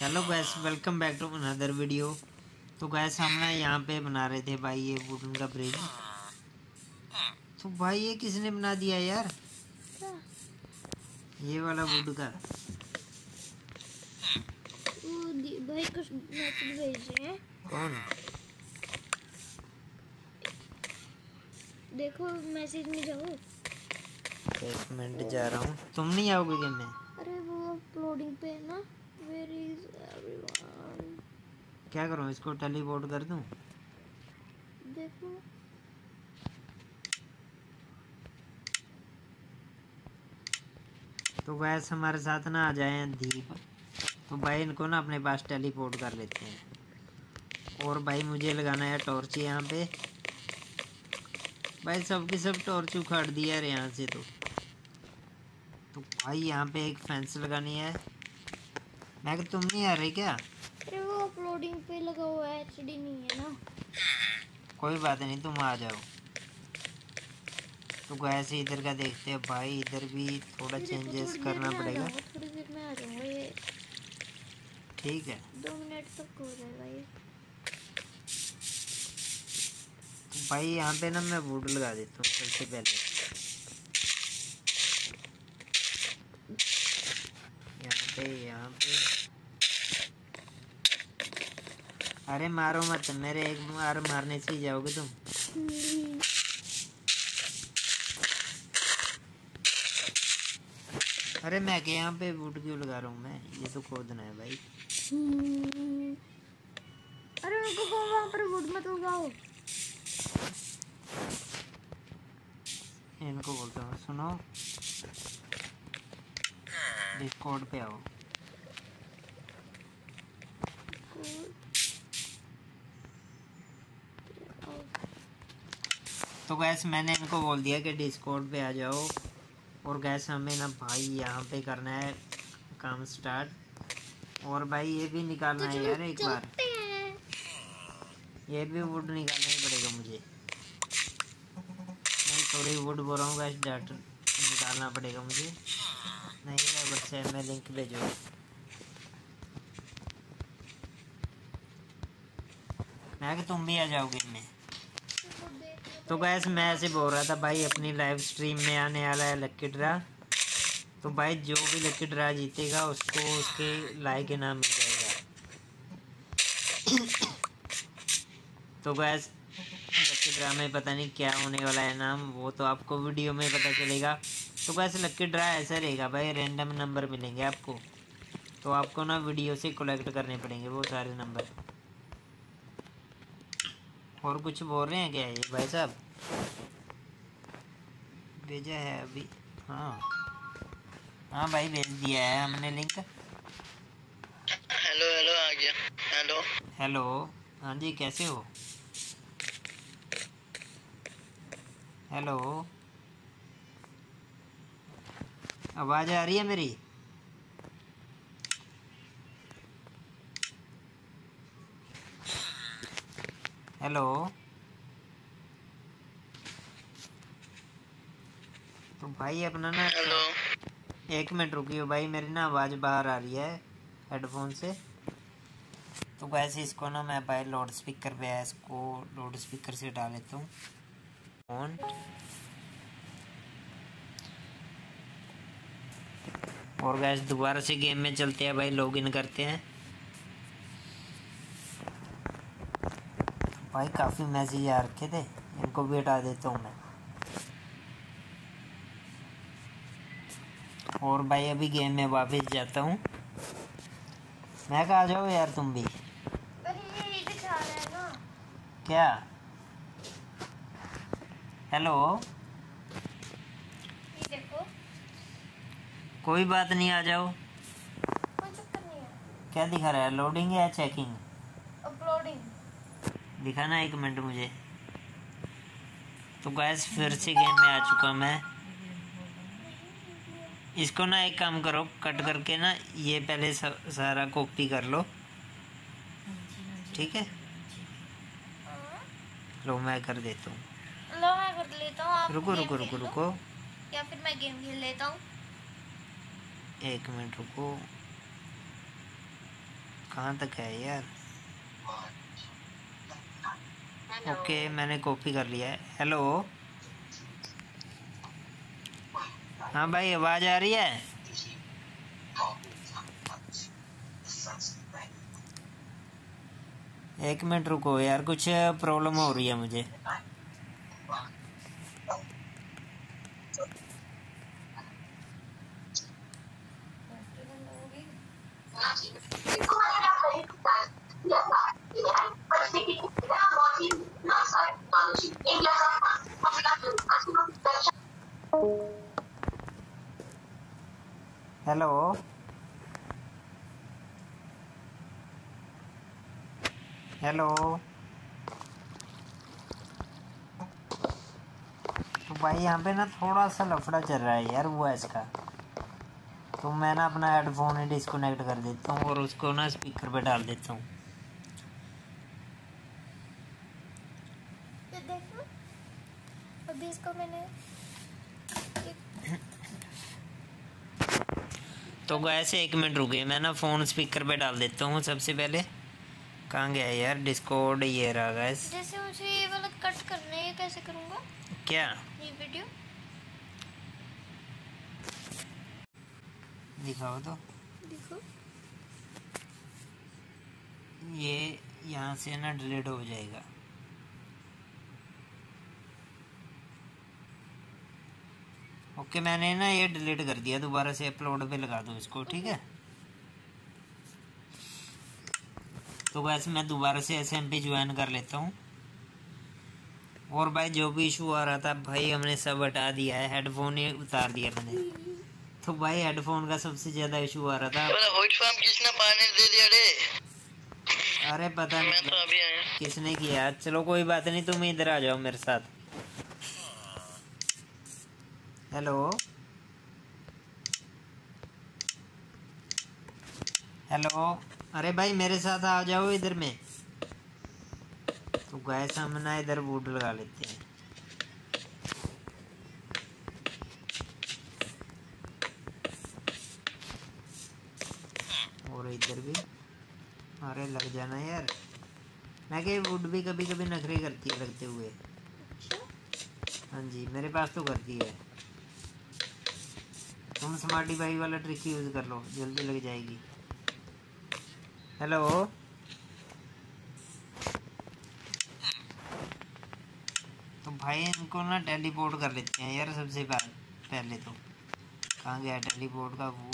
Hello guys welcome back to another video तो guys हम ना यहाँ पे बना रहे थे भाई ये वुडन का ब्रिज तो भाई ये किसने बना दिया यार? ये वाला वुड का. भाई कुछ मैसेज भेजे। हैं कौन? देखो मैसेज में जाओ। एक मिनट जा रहा हूँ। तुम नहीं आओगे गेम में? अरे वो अपलोडिंग पे है ना। क्या करूँ? इसको टेलीपोर्ट कर दूँ? देखो। तो गैस हमारे साथ ना आ जाए दीप। तो भाई इनको ना अपने पास टेलीपोर्ट कर लेते हैं। और भाई मुझे लगाना है टॉर्च यहाँ पे। भाई सबकी सब टॉर्च उखाड़ दिया यार यहाँ से तो। तो भाई यहाँ पे एक फेंस लगानी है। मैं कि तुम नहीं आ रहे क्या? अरे वो अपलोडिंग पे लगा हुआ है एचडी नहीं है ना। कोई बात नहीं तुम आ जाओ। तो गैस इधर का देखते हैं भाई इधर भी थोड़ा चेंजेस करना पड़ेगा। थोड़ी देर में आ जाऊँगा ये। ठीक है। दो मिनट तक हो जाएगा ये। भाई यहाँ पे ना मैं वुड लगा देता हूँ सबसे पहले यहाँ पे यहाँ पे अरे मारो मत मेरे एक बार मारने से ही जाओगे तुम। अरे मैं के यहाँ पे वुड क्यों लगा रहा हूँ मैं? ये तो खोदना है भाई। अरे उनको वहाँ पर वुड मत लगाओ इनको बोलता हूँ सुनो। डिस्कॉर्ड पे आओ। तो गैस मैंने इनको बोल दिया कि डिस्कॉर्ड पे आ जाओ। और गैस हमें ना भाई यहाँ पे करना है काम स्टार्ट और भाई ये भी निकालना है यार एक बार। ये भी वुड निकालना ही पड़ेगा मुझे। नहीं सॉरी वुड बोल रहा हूँ गैस डाट निकालना पड़ेगा मुझे। नहीं क्या बच्चे मैं लिंक भेजो मैं कि तुम भी आ जाओगे इनमें? तो गैस मैं ऐसे बोल रहा था, भाई अपनी लाइव स्ट्रीम में आने वाला है लक्की ड्रा तो भाई, जो भी लक्की ड्रा जीतेगा, उसको उसके लाइक इनाम मिल जाएगा। तो गैस लक्की ड्रा में पता नहीं क्या होने वाला है नाम वो तो आपको वीडियो में पता चलेगा। तो गैस लक्की ड्रा ऐसा रहेगा भाई? रैंडम नंबर मिलेंगे आपको। तो आपको ना वीडियो से कलेक्ट करने पड़ेंगे वो सारे नंबर और कुछ बोल रहे हैं क्या ये भाई साहब? भेजा है अभी। हाँ। हाँ भाई भेज दिया है हमने लिंक हेलो हेलो आ गया। हेलो हेलो हाँ जी कैसे हो? हेलो आवाज़ आ रही है मेरी? हेलो? तो भाई अपना ना हेलो। एक मिनट रुकियो भाई मेरी ना आवाज़ बाहर आ रही है हेडफोन से। तो वैसे इसको ना मैं भाई लाउड स्पीकर पे है इसको लाउड स्पीकर से डाल लेता हूँ। फ़ोन और गैस दोबारा से गेम में चलते हैं भाई लॉगिन करते हैं। भाई काफ़ी मैसेज आ रखे थे इनको भी हटा देता हूँ मैं। और भाई अभी गेम में वापस जाता हूँ। मैं कहा जाओ यार तुम भी? क्या? हेलो ये देखो कोई बात नहीं आ जाओ। नहीं क्या दिखा रहा है? लोडिंग या चेकिंग अपलोडिंग दिखाना एक मिनट मुझे। तो गैस फिर से गेम में आ चुका मैं। इसको ना एक काम करो कट करके ना ये पहले सारा कॉपी कर लो। ठीक है? लो मैं कर देता हूँ। लो मैं कर लेता हूँ रुको रुको रुको रुको। या फिर मैं गेम खेल लेता हूँ। एक मिनट रुको। कहाँ तक है यार? ओके okay, मैंने कॉपी कर लिया है। हेलो? हाँ भाई आवाज़ आ रही है? एक मिनट रुको यार कुछ प्रॉब्लम हो रही है मुझे। हेलो। हेलो। तो भाई यहाँ पे ना थोड़ा सा लफड़ा चल रहा है यार वो है इसका। तो मैं ना अपना हेडफोन डिस्कनेक्ट कर देता हूँ और उसको ना स्पीकर पे डाल देता हूँ। ये देखो, अभी इसको मैंने तो ऐसे एक मिनट रुके मैं ना फ़ोन स्पीकर पे डाल देता हूँ सबसे पहले। कहाँ गया यार? डिस्कोड ये रहा गैस जैसे मुझे ये वाला कट करना है कैसे करूँगा? क्या? ये वीडियो दिखाओ तो। देखो। ये यहाँ से ना डिलीट हो जाएगा। ओके मैंने ना ये डिलीट कर दिया दोबारा से अपलोड पे लगा दूँ इसको ठीक है? तो वैसे मैं दोबारा से एस एम पी ज्वाइन कर लेता हूँ। और भाई जो भी इशू आ रहा था भाई हमने सब हटा दिया है हेडफोन ही उतार दिया मैंने। तो भाई हेडफोन का सबसे ज़्यादा इशू आ रहा था। किसने पानी दे दिया रे? अरे पता मैं नहीं तो अभी आया। किसने किया। चलो कोई बात नहीं तुम इधर आ जाओ मेरे साथ। हेलो। हेलो। अरे भाई मेरे साथ आ जाओ इधर में। तो गैस हम ना इधर वुड लगा लेते हैं। और इधर भी। अरे लग जाना यार। मैं कि वुड भी कभी कभी नखरे करती है लगते हुए हाँ जी मेरे पास तो करती है। तुम स्मार्टी भाई वाला ट्रिक यूज़ कर लो जल्दी लग जाएगी। हेलो तो भाई इनको ना टेलीपोर्ट कर लेते हैं यार सबसे पहले तो। कहाँ गया टेलीपोर्ट का वो?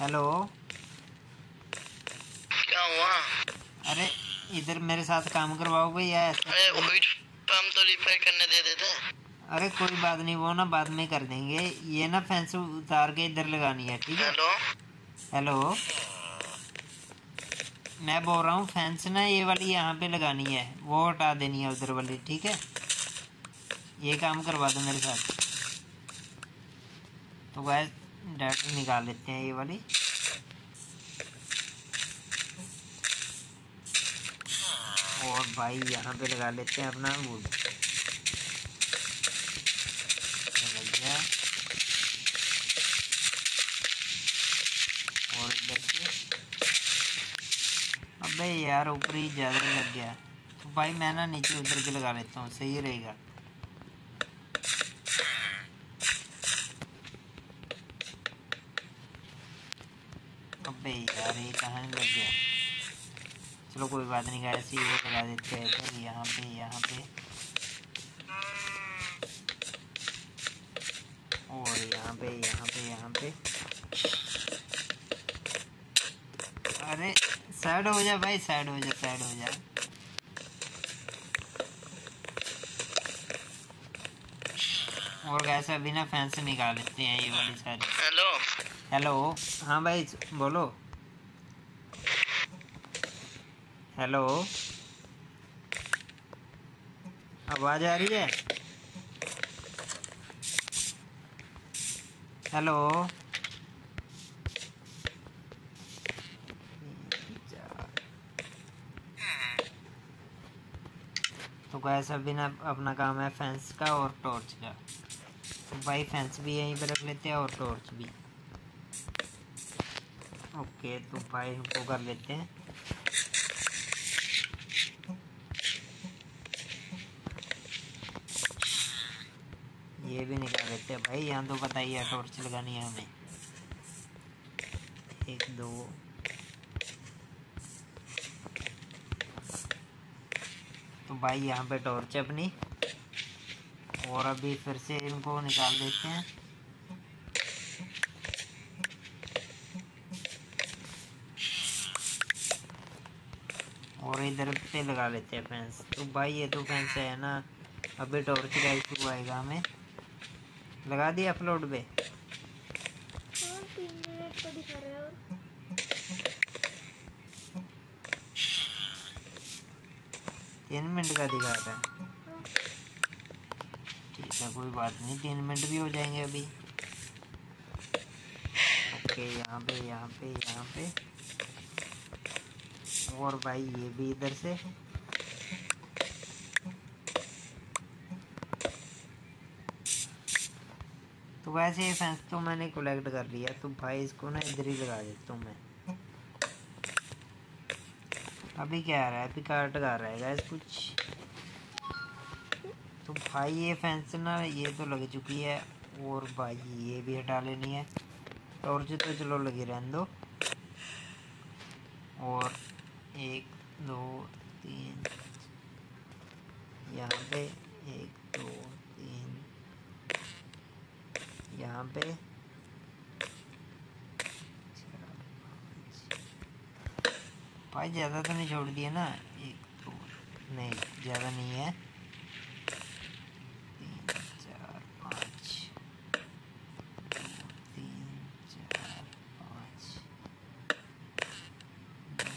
हेलो क्या हुआ? अरे इधर मेरे साथ काम करवाओ भाई या ऐसा रिपेयर करने दे देते अरे कोई बात नहीं वो ना बाद में कर देंगे। ये ना फेंस उतार के इधर लगानी है ठीक है? हेलो हेलो मैं बोल रहा हूँ फैंस ना ये वाली यहाँ पे लगानी है। वो हटा देनी है उधर वाली ठीक है? ये काम करवा दो मेरे साथ। तो वह डायरेक्ट निकाल लेते हैं ये वाली। और भाई यहाँ पे लगा लेते हैं अपना गया और अबे यार, ऊपर ही ज़्यादा लग गया। तो भाई मैं ना नीचे उधर के लगा लेता हूँ, सही रहेगा। अबे यार, ये कहाँ लग गया? चलो कोई बात नहीं ही वो लगा देते हैं इधर यहाँ पे यहाँ पे। और यहाँ पे यहाँ पे यहाँ पे। अरे साइड हो जा भाई साइड हो जा साइड हो जा। और कैसे अभी ना फ़ैन से निकाल लेते हैं ये वाली सारी। हेलो हेलो हाँ भाई बोलो। हेलो। आवाज़ आ रही है? हेलो। तो कैसा बिना अपना काम है फैंस का और टॉर्च का। तो भाई फेंस भी यहीं पर रख लेते हैं और टॉर्च भी। ओके तो भाई इनको कर लेते हैं। ये भी निकाल लेते हैं। भाई, यहाँ तो बताइए टॉर्च लगानी है हमें। एक, दो। तो भाई, यहाँ पे टॉर्च है अपनी। और अभी फिर से इनको निकाल देते हैं। और इधर पे लगा लेते हैं फैंस तो भाई, ये तो फैंस है ना। अभी टॉर्च का इशू आएगा हमें। लगा दिया अपलोड पे। तीन मिनट का दिखा रहा है। है ठीक है, कोई बात नहीं, तीन मिनट भी हो जाएँगे अभी। ओके, यहाँ पे यहाँ पे यहाँ पे। और भाई, ये भी इधर से। तो वैसे ये फेंस तो मैंने कलेक्ट कर लिया। तो भाई इसको ना इधर ही लगा देता हूँ मैं। अभी क्या आ रहा है? अभी कार्ड आ रहा है गैस कुछ। तो भाई ये फेंस ना, ये तो लग चुकी है। और भाई ये भी हटा लेनी है। टॉर्च तो चलो लगी रहने दो। और एक, दो, तीन। यहाँ पे एक, दो, तीन। यहाँ पे। भाई, ज़्यादा तो नहीं छोड़ दिया ना? एक दो नहीं, ज़्यादा नहीं है तीन चार पाँच दो तीन चार पाँच दो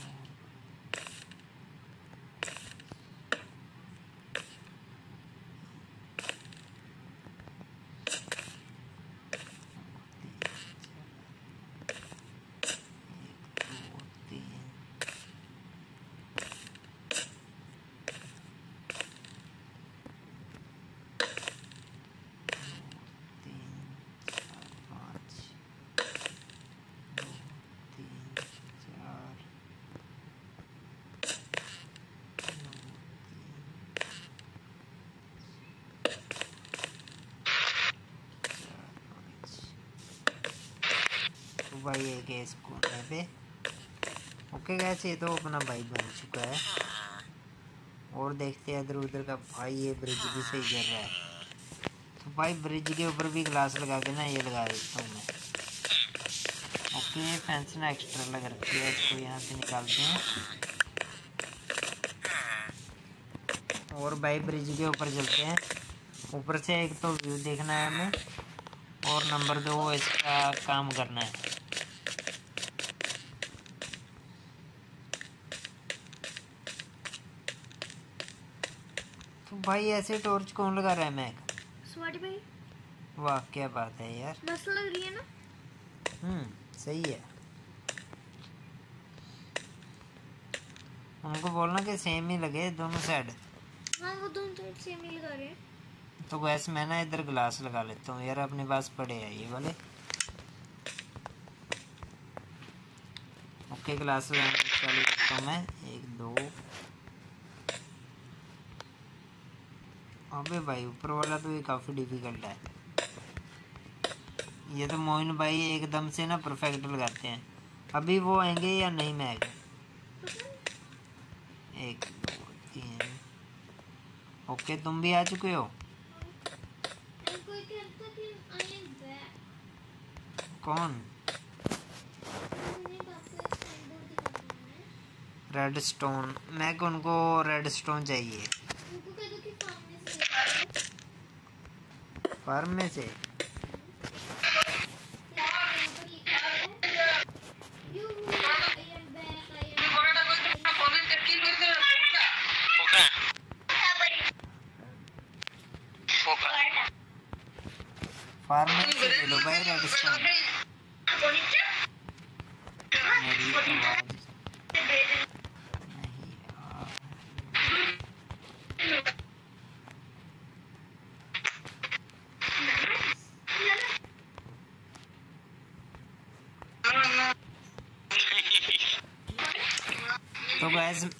एक दो तीन तीन चार पाँच दो तीन चार दो तीन चार पाँच तो भाई है इसको यहाँ पे ओके गैस ये तो अपना भाई बन चुका है। और देखते हैं इधर उधर का भाई ये ब्रिज भी सही कर रहा है। तो भाई ब्रिज के ऊपर भी ग्लास लगा के ना ये लगा देता हूँ मैं। ओके फैंस ना एक्स्ट्रा लगा रखी है, इसको यहाँ से निकालते हैं। और भाई ब्रिज के ऊपर चलते हैं। ऊपर से एक तो व्यू देखना है हमें। और नंबर दो, इसका काम करना है। भाई ऐसे टॉर्च कौन लगा रहा है मैक स्वाटी भाई। वाह क्या बात है यार। मस्त लग रही है ना? हम्म सही है। उनको बोलना कि सेम ही लगे दोनों साइड हाँ वो दोनों साइड सेम ही लगा रहे हैं। तो वैसे मैं ना इधर ग्लास लगा लेता हूँ। यार अपने पास पड़े हैं ये वाले। ओके ग्लास लगाने चालू करता हूँ मैं। एक दो अबे भाई ऊपर वाला तो ये काफ़ी डिफ़िकल्ट है। ये तो मोइन भाई एकदम से ना परफेक्ट लगाते हैं। अभी वो आएँगे या नहीं मैं आएगा? एक, दो, तीन। ओके, तुम भी आ चुके हो? कौन? है रेड स्टोन मैं उनको रेड स्टोन चाहिए उनको कह दो कि सामने से लेकर फार्म से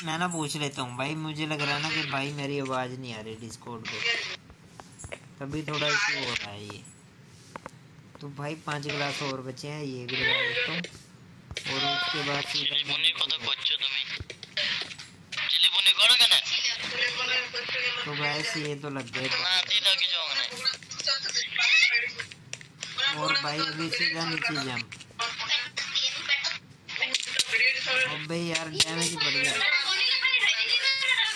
मैं ना पूछ लेता हूँ। भाई मुझे लग रहा है ना कि भाई मेरी आवाज़ नहीं आ रही डिस्कॉर्ड पे। तभी थोड़ा इशू हो रहा है ये। तो भाई पाँच गिलास और बचे हैं ये भी लगा देता हूँ। और उसके बाद तो गैस ये तो लग गए। और भाई अभी सीधा नीचे जाम। अब भाई यार डैमेज बढ़ गया।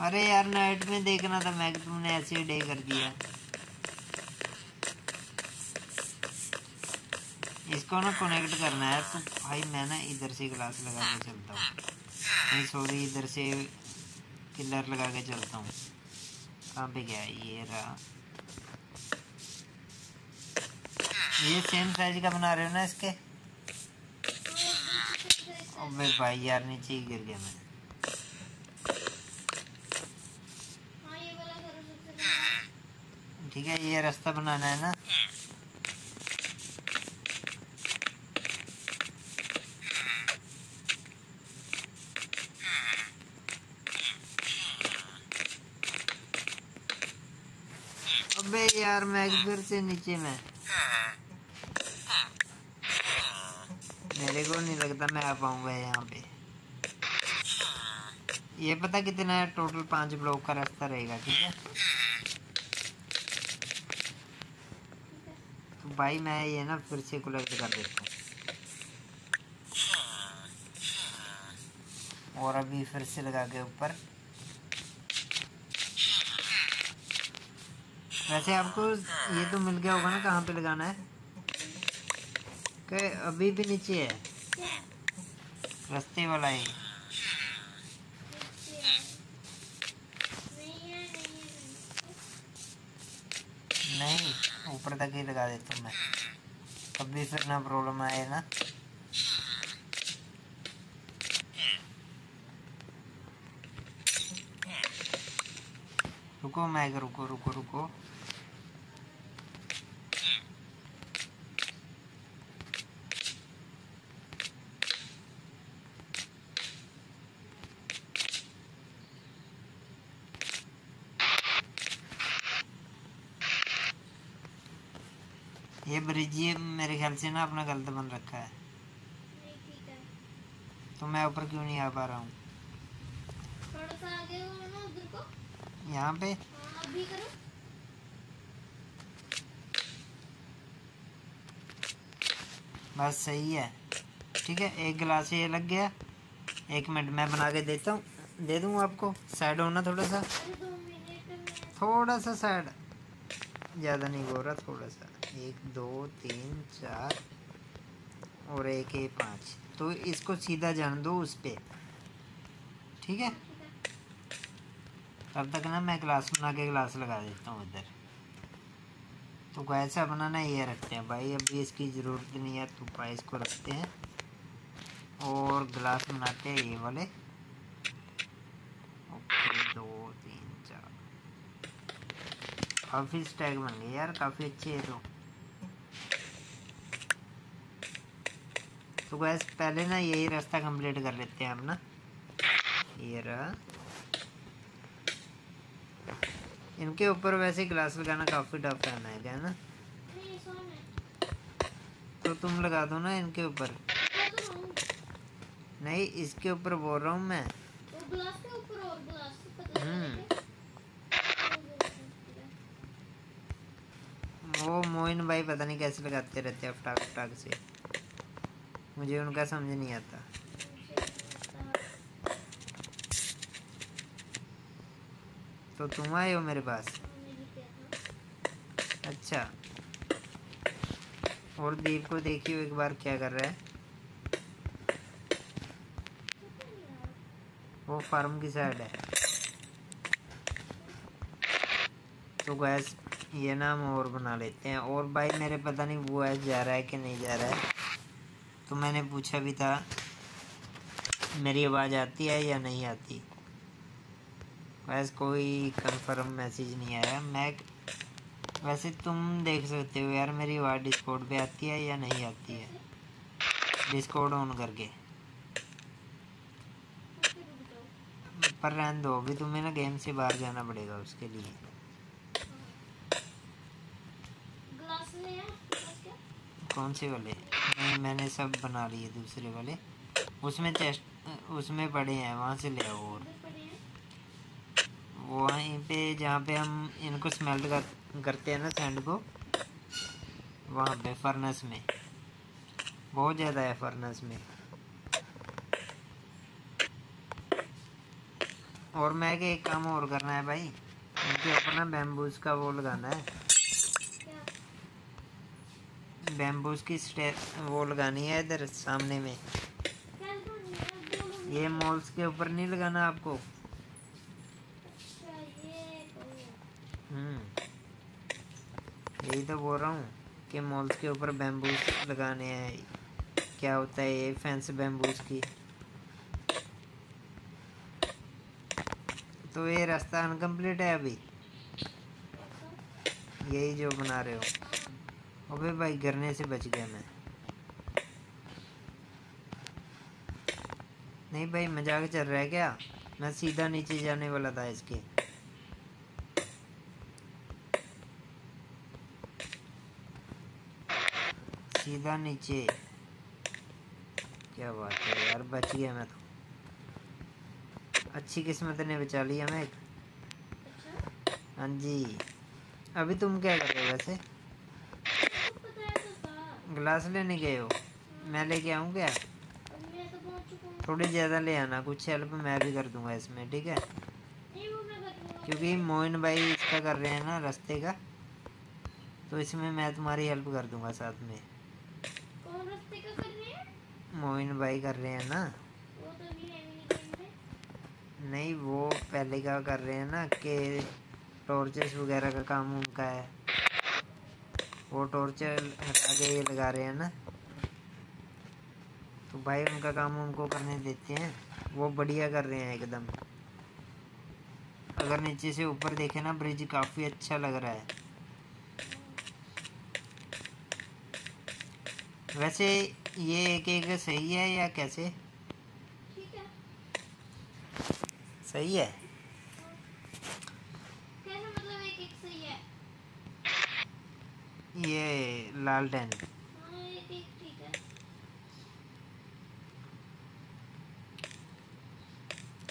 अरे यार नाइट में देखना था मैं तुमने ऐसे ही डे कर दिया। इसको ना कनेक्ट करना है। तो भाई, मैं ना इधर से ग्लास लगा के चलता हूँ। नहीं सॉरी इधर से किलर लगा के चलता हूँ। कहाँ पे गया ये रहा? ये सेम साइज़ का बना रहे हो ना इसके? अबे भाई, यार, नीचे ही गिर गया मैं हाँ ये वाला करो सबसे पहले। ठीक है, ये रास्ता बनाना है ना। अबे यार, मैं फिर से नीचे में। मेरे को नहीं लगता मैं आ पाऊँगा यहाँ पे। ये पता कितना है टोटल पाँच ब्लॉक का रास्ता रहेगा, ठीक है? भाई, मैं ये ना फिर से कलेक्ट कर देता हूँ। और अभी फिर से लगा के ऊपर। वैसे आपको ये तो मिल गया होगा ना कहाँ पे लगाना है? कि अभी भी नीचे है। रस्ते वाला ही। नहीं। ऊपर तक ही लगा देता हूँ मैं भी फिर ना प्रॉब्लम आए ना रुको मैं रुको रुको रुको ये ब्रिज ये मेरे ख्याल से ना अपना गलत बन रखा है। तो मैं ऊपर क्यों नहीं आ पा रहा हूँ? यहाँ पे? हाँ बस सही है। ठीक है एक गिलास ये लग गया। एक मिनट मैं बना के देता हूँ। दे दूँ आपको? साइड होना थोड़ा सा? थोड़ा सा साइड ज़्यादा नहीं हो रहा थोड़ा सा। एक, दो, तीन, चार और एक एक, पाँच। तो इसको सीधा जान दो उस पर ठीक है? तब तक ना मैं ग्लास बना के ग्लास लगा देता हूँ इधर। तो कैसा बनाना ये रखते हैं भाई। अभी इसकी ज़रूरत नहीं है तो भाई इसको रखते हैं। और ग्लास बनाते हैं ये वाले। ओके, दो, तीन, चार। काफ़ी स्टैग बन गए यार, काफ़ी अच्छे है तो। तो गैस पहले ना यही रास्ता कंप्लीट कर लेते हैं हम ना। ये रहा। इनके ऊपर वैसे ग्लास लगाना काफ़ी टफ है, मैं क्या ना? तो तुम लगा दो ना इनके ऊपर। हूँ नहीं, इसके ऊपर बोल रहा हूँ मैं। हम्म। वो मोइन भाई पता नहीं कैसे लगाते रहते हैं फटाक फटाक से। मुझे उनका समझ नहीं आता। तो तुम आए हो मेरे पास? अच्छा। और दीप को देखियो एक बार क्या कर रहा है। वो फार्म की साइड है। तो गैस ये नाम और बना लेते हैं। और भाई, मेरे पता नहीं वो ऐस जा रहा है कि नहीं जा रहा है। तो मैंने पूछा भी था मेरी आवाज़ आती है या नहीं आती? वैसे कोई कंफर्म मैसेज नहीं आया। मैं वैसे तुम देख सकते हो यार मेरी आवाज़ डिस्कोड पे आती है या नहीं आती है? डिस्कोड ऑन करके। पर रहने दो अभी तुम्हें ना गेम से बाहर जाना पड़ेगा उसके लिए। कौन से वाले? मैंने सब बना लिए दूसरे वाले। उसमें चेस्ट उसमें पड़े हैं वहाँ से ले आओ और। वहीं पे जहाँ पे हम इनको स्मेल्ट कर, करते हैं ना सैंड को वहाँ पे फर्नेस में। बहुत ज़्यादा है फर्नेस में। और मैं एक काम और करना है भाई? इनके ऊपर ना बैम्बूज का वो लगाना है। बैम्बूज की वो लगानी है इधर सामने में। ये मॉल्स के ऊपर नहीं लगाना आपको? हम्म। यही तो बोल रहा हूँ कि मॉल्स के ऊपर बैम्बूज लगाने हैं। क्या होता है ये फेंस बैम्बूज की? तो ये रास्ता अनकम्प्लीट है अभी? यही जो बना रहे हो। अबे भाई गिरने से बच गया मैं। नहीं भाई मज़ाक चल रहा है क्या? मैं सीधा नीचे जाने वाला था इसके। सीधा नीचे। क्या बात है यार बच गया मैं तो। अच्छी किस्मत ने बचा लिया मैं अच्छा। हाँ जी। अभी तुम क्या कर रहे हो वैसे? गिलास लेने गए हो? मैं लेके आऊँ क्या? थोड़ी ज़्यादा ले आना कुछ हेल्प मैं भी कर दूँगा इसमें ठीक है? क्योंकि मोइन भाई इसका कर रहे हैं ना रास्ते का तो इसमें मैं तुम्हारी हेल्प कर दूँगा साथ में। कौन रास्ते का कर रहे हैं? मोइन भाई कर रहे हैं ना। वो तो नहीं नहीं वो पहले का कर रहे हैं ना कि टॉर्चर्स वगैरह का काम उनका है। वो टॉर्चर हटा के ये लगा रहे हैं ना। तो भाई उनका काम उनको करने देते हैं। वो बढ़िया कर रहे हैं एकदम। अगर नीचे से ऊपर देखे ना ब्रिज काफ़ी अच्छा लग रहा है। वैसे ये एक एक सही है या कैसे? ठीक है। सही है कैसे मतलब एक एक सही है ये लालटेन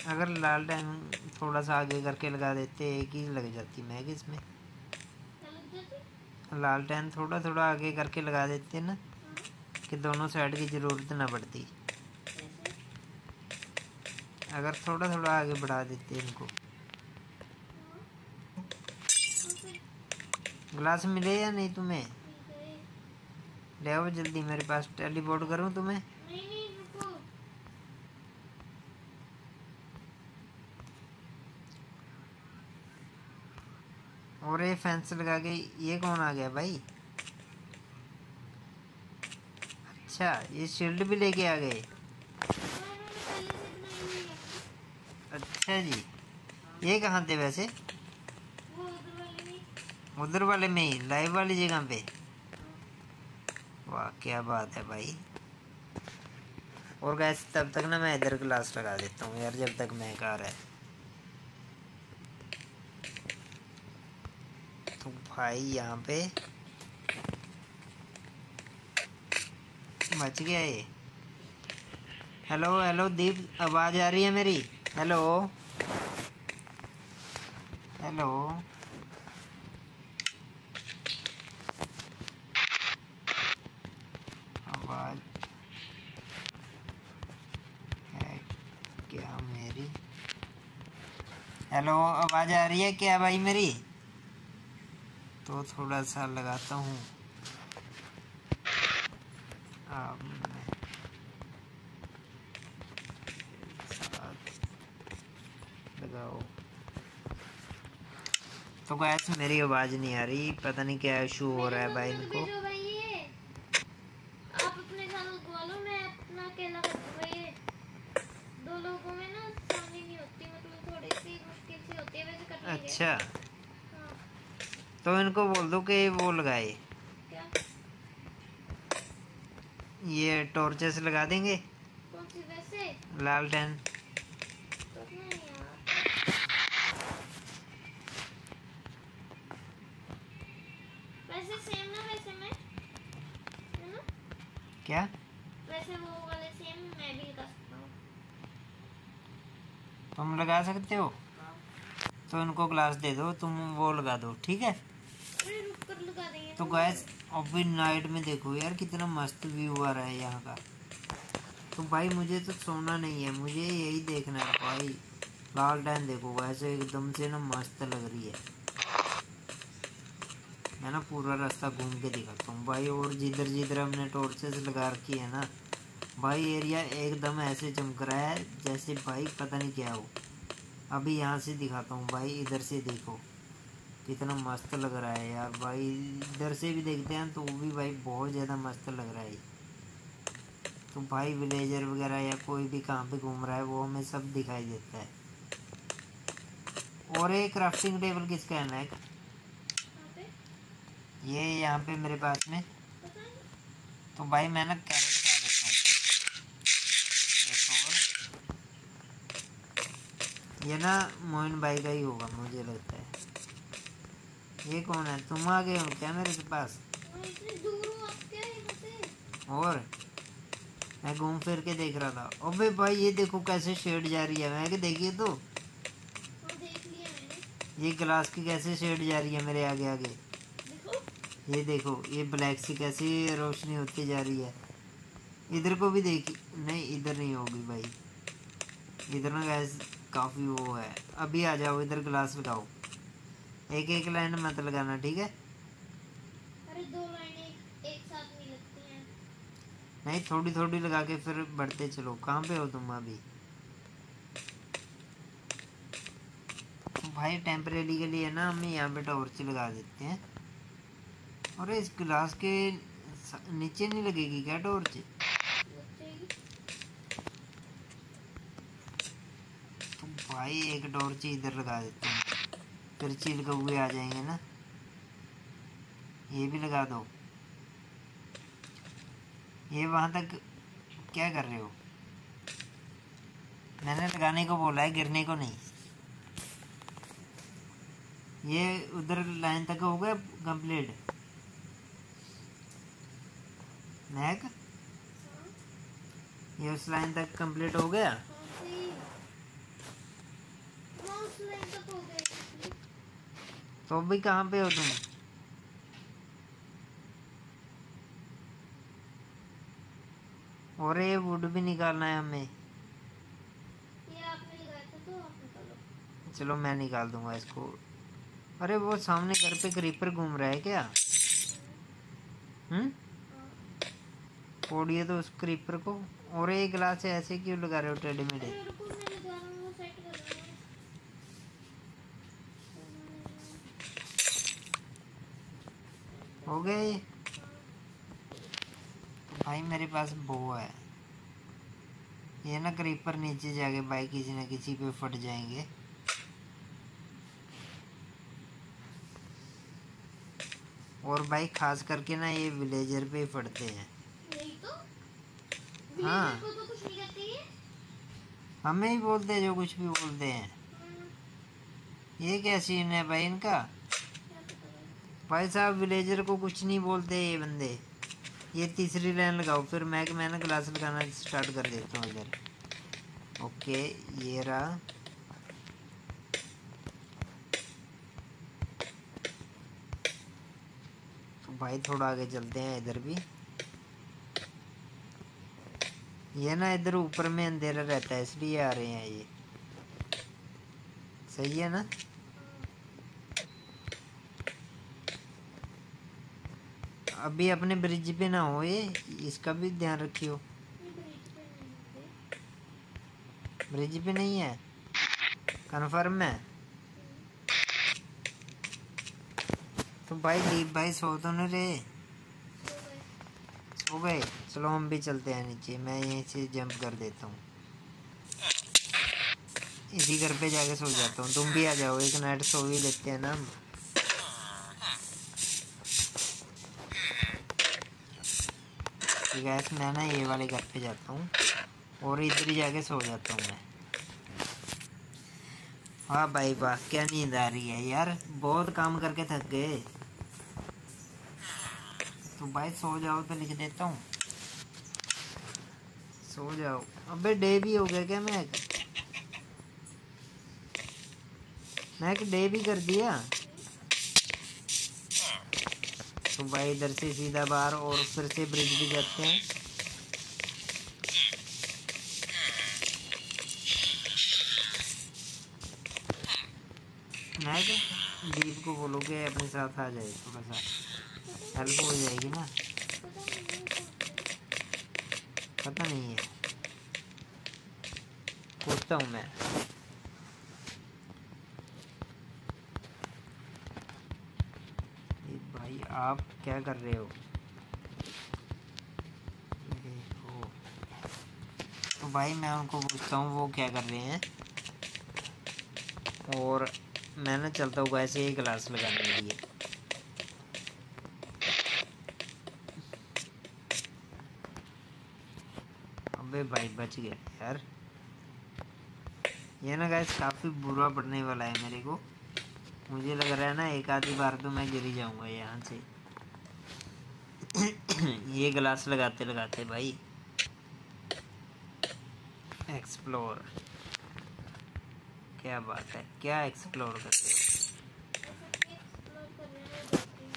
अगर लालटेन थोड़ा सा आगे करके लगा देते, एक ही लग जाती मैं इसमें। लग लालटेन थोड़ा थोड़ा आगे करके लगा देते ना, कि दोनों साइड की ज़रूरत ना पड़ती। अगर थोड़ा थोड़ा आगे बढ़ा देते इनको हाँ तो फिर ग्लास मिले या नहीं तुम्हें? ले आओ जल्दी, मेरे पास टेलीपोर्ट करूँ तुम्हें? और ये फेंस लगा के ये कौन आ गया भाई? अच्छा ये शील्ड भी लेके आ गए। अच्छा जी, ये कहाँ थे वैसे? उधर वाले में ही लाइव वाली जगह पे। वाह, क्या बात है भाई। और गैस तब तक ना मैं इधर ग्लास लगा देता हूँ यार, जब तक मैं आ है। तो भाई, यहाँ पे बच गया ये। हेलो हेलो दीप, आवाज़ आ रही है मेरी? हेलो हेलो आवाज़ है क्या मेरी हेलो, आवाज़ आ रही है क्या भाई मेरी? तो थोड़ा सा लगाता हूँ। लगाओ। तो गैस मेरी आवाज़ नहीं आ रही। पता नहीं क्या इशू हो रहा है भाई इनको को भाई ये आप अपने साथ लगवा लो मैं अपना अकेला कर दूँगा ये दो लोगों में ना आसानी नहीं होती मतलब थोड़ी सी मुश्किल सी होती है वैसे करने के। अच्छा हाँ इनको बोल दो कि वो लगाए। ये टॉर्चेस लगा देंगे। लालटेन तो नहीं यार वैसे सेम ना वैसे मैं? है ना? क्या? वैसे वो वाले सेम मैं भी लगा सकता हूँ। तुम लगा सकते हो? तो इनको ग्लास दे दो तुम वो लगा दो ठीक है अरे रुक कर लगा देंगे तो गैस अभी नाइट में देखो यार कितना मस्त व्यू आ रहा है यहाँ का। तो भाई मुझे तो सोना नहीं है, मुझे यही देखना है भाई। लाल टैन देखो वैसे एकदम से ना मस्त लग रही है। मैं ना पूरा रास्ता घूम के दिखाता हूँ भाई, और जिधर जिधर हमने टॉर्चेस लगा रखी है ना, भाई एरिया एकदम ऐसे चमक रहा है, जैसे भाई पता नहीं क्या हो। अभी यहाँ से दिखाता हूँ भाई, इधर से देखो। कितना मस्त लग रहा है यार भाई। इधर से भी देखते हैं तो वो भी भाई बहुत ज़्यादा मस्त लग रहा है। तो भाई विलेजर वगैरह या कोई भी कहाँ पे घूम रहा है, वो हमें सब दिखाई देता है। और एक क्राफ्टिंग टेबल किसका है ना ये यहाँ पे मेरे पास में। तो भाई मैं ना कैरेट ये ना मोइन भाई का ही होगा, मुझे लगता है। ये कौन है तुम आ गए हो क्या मेरे पास और मैं घूम फिर के देख रहा था अबे भाई ये देखो कैसे शेड जा रही है मैं देखिए तो ये ग्लास की कैसे शेड जा रही है मेरे आगे आगे ये देखो ये ब्लैक से कैसी रोशनी होती जा रही है इधर को भी देखी नहीं इधर नहीं होगी भाई इधर ना गैस काफ़ी वो है अभी आ जाओ इधर ग्लास लगाओ एक एक लाइन मत लगाना ठीक है? अरे दो लाइनें एक, साथ नहीं लगती हैं। नहीं थोड़ी थोड़ी लगा के फिर बढ़ते चलो। कहाँ पे हो तुम अभी? भाई टेम्परेरी के लिए ना हम यहाँ पे टॉर्च लगा देते हैं। और इस गिलास के नीचे नहीं लगेगी क्या टॉर्च तो भाई एक टॉर्च इधर लगा देते हैं। फिर चिल कौए आ जाएँगे ना। ये भी लगा दो। ये वहाँ तक क्या कर रहे हो? मैंने लगाने को बोला है, गिरने को नहीं। ये उधर लाइन तक हो गया? कंप्लीट महक हाँ ये उस लाइन तक कंप्लीट हो गया कौन सी हाँ उस लाइन तक हो गई तो अभी कहाँ पे हो तुम? और ये वुड भी निकालना है हमें। तो चलो मैं निकाल दूँगा इसको। अरे वो सामने घर पे क्रीपर घूम रहा है क्या? हम्म? हाँ। फोड़िए तो उस क्रीपर को। और ये गिलास ऐसे क्यों लगा रहे हो टेढ़े मेढ़े अरे रुको मैं लगा रहा हूँ वो सेट कर रहा हूँ हो गए। ये? भाई मेरे पास बो है। ये ना क्रीपर नीचे जाके भाई किसी ना किसी पे फट जाएँगे। और भाई खास करके ना ये विलेजर पे ही फटते हैं। तो? हाँ। तो हमें ही बोलते हैं जो कुछ भी बोलते हैं। हाँ, ये क्या सीन है भाई इनका? भाई साहब विलेजर को कुछ नहीं बोलते ये बंदे। ये तीसरी लाइन लगाओ, फिर मैं कि मैंने ग्लास लगाना स्टार्ट कर देता हूँ इधर। ओके ये रहा। तो भाई थोड़ा आगे चलते हैं इधर भी। ये ना इधर ऊपर में अंधेरा रहता है, इसलिए आ रहे हैं ये। सही है ना? अभी अपने ब्रिज पे ना हो ये, इसका भी ध्यान रखियो। ब्रिज पे नहीं है? कन्फर्म है? तो भाई दीप भाई, सो तो नहीं रहे? सो गए। चलो हम भी चलते हैं नीचे। मैं यहीं से जंप कर देता हूँ। इसी घर पे जाके सो जाता हूँ। तुम भी आ जाओ। एक नाइट सो भी लेते हैं ना ठीक है मैं ना ये वाले घर पे जाता हूँ और इधर ही जाके सो जाता हूँ मैं। वाह भाई वाह क्या नींद आ रही है यार। बहुत काम करके थक गए। तो भाई, सो जाओ तो लिख देता हूँ। सो जाओ। अबे डे भी हो गया क्या मैं मैं डे भी कर दिया? तो भाई इधर से सीधा बाहर और फिर से ब्रिज भी जाते हैं। दीप को बोलोगे, अपने साथ आ जाए थोड़ा सा। हेल्प हो जाएगी ना? पता नहीं है। पूछता हूँ मैं। भाई, आप क्या कर रहे हो? तो भाई मैं उनको पूछता हूँ, वो क्या कर रहे हैं? और मैं ना चलता हूँ ऐसे ही क्लास लगाने के लिए। अबे भाई बच गया यार। ये ना गैस काफ़ी बुरा पड़ने वाला है मेरे को। मुझे लग रहा है ना एक आधी बार तो मैं गिर ही जाऊँगा यहाँ से। ये ग्लास लगाते लगाते भाई। एक्सप्लोर क्या बात है? क्या एक्सप्लोर करते हो ऐसा एक्सप्लोर करने में जाती हूँ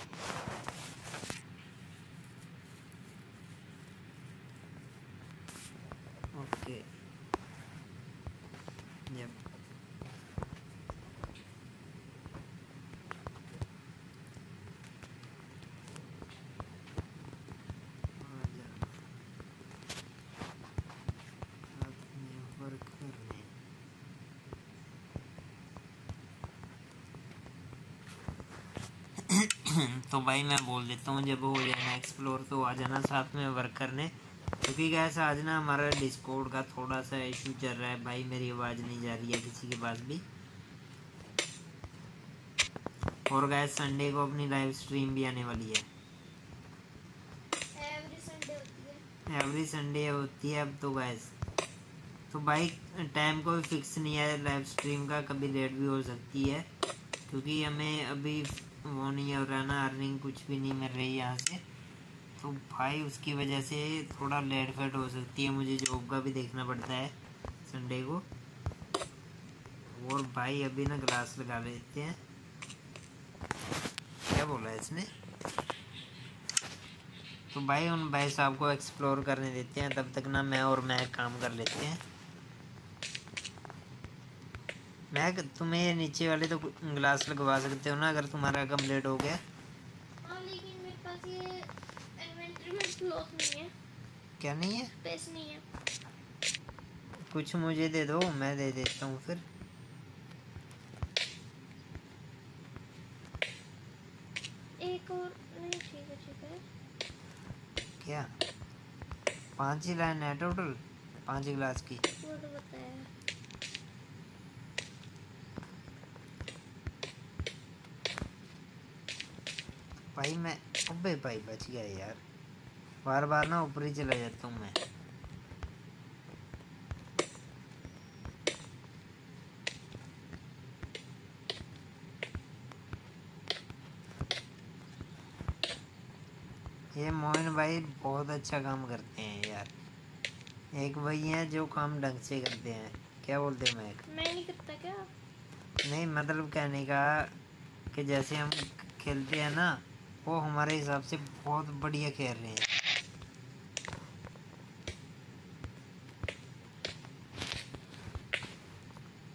ओके यप आजा अपने वर्क करने तो भाई मैं बोल देता हूँ जब हो जाए एक्सप्लोर तो आ जाना साथ में वर्क करने क्योंकि गैस आज ना हमारा डिस्कोड का थोड़ा सा इशू चल रहा है। भाई मेरी आवाज़ नहीं जा रही है किसी के पास भी। और गैस संडे को अपनी लाइव स्ट्रीम भी आने वाली है। एवरी संडे होती है। अब तो गैस तो भाई टाइम कोई फिक्स नहीं है लाइव स्ट्रीम का कभी लेट भी हो सकती है। क्योंकि हमें अभी वो नहीं हो रहा ना अर्निंग कुछ भी नहीं मिल रही यहाँ से। तो भाई, उसकी वजह से थोड़ा लेट फेट हो सकती है मुझे जॉब का भी देखना पड़ता है संडे को। और भाई, अभी ना ग्लास लगा लेते हैं। क्या बोला है इसने? तो भाई उन भाई साहब को एक्सप्लोर करने देते हैं। तब तक ना मैं और मैं काम कर लेते हैं। मैं तुम्हें नीचे वाले तो ग्लास लगवा सकते हो ना अगर तुम्हारा कंप्लीट हो गया। हाँ लेकिन मेरे पास ये इन्वेंटरी में स्लॉट नहीं है। क्या नहीं है? स्पेस नहीं है। कुछ मुझे दे दो मैं दे देता हूँ फिर। एक और नहीं ठीक है ठीक है। क्या? पाँच ही लाइन है टोटल पाँच गिलास की। वो तो बताया। भाई मैं अबे भाई बच गया यार बार बार ना ऊपर ही चला जाता हूँ मैं ये मोहन भाई बहुत अच्छा काम करते हैं यार एक भाई हैं जो काम ढंग से करते हैं क्या बोलते हैं मैं मैं नहीं करता क्या नहीं मतलब कहने का कि जैसे हम खेलते हैं ना वो हमारे हिसाब से बहुत बढ़िया खेल रहे हैं।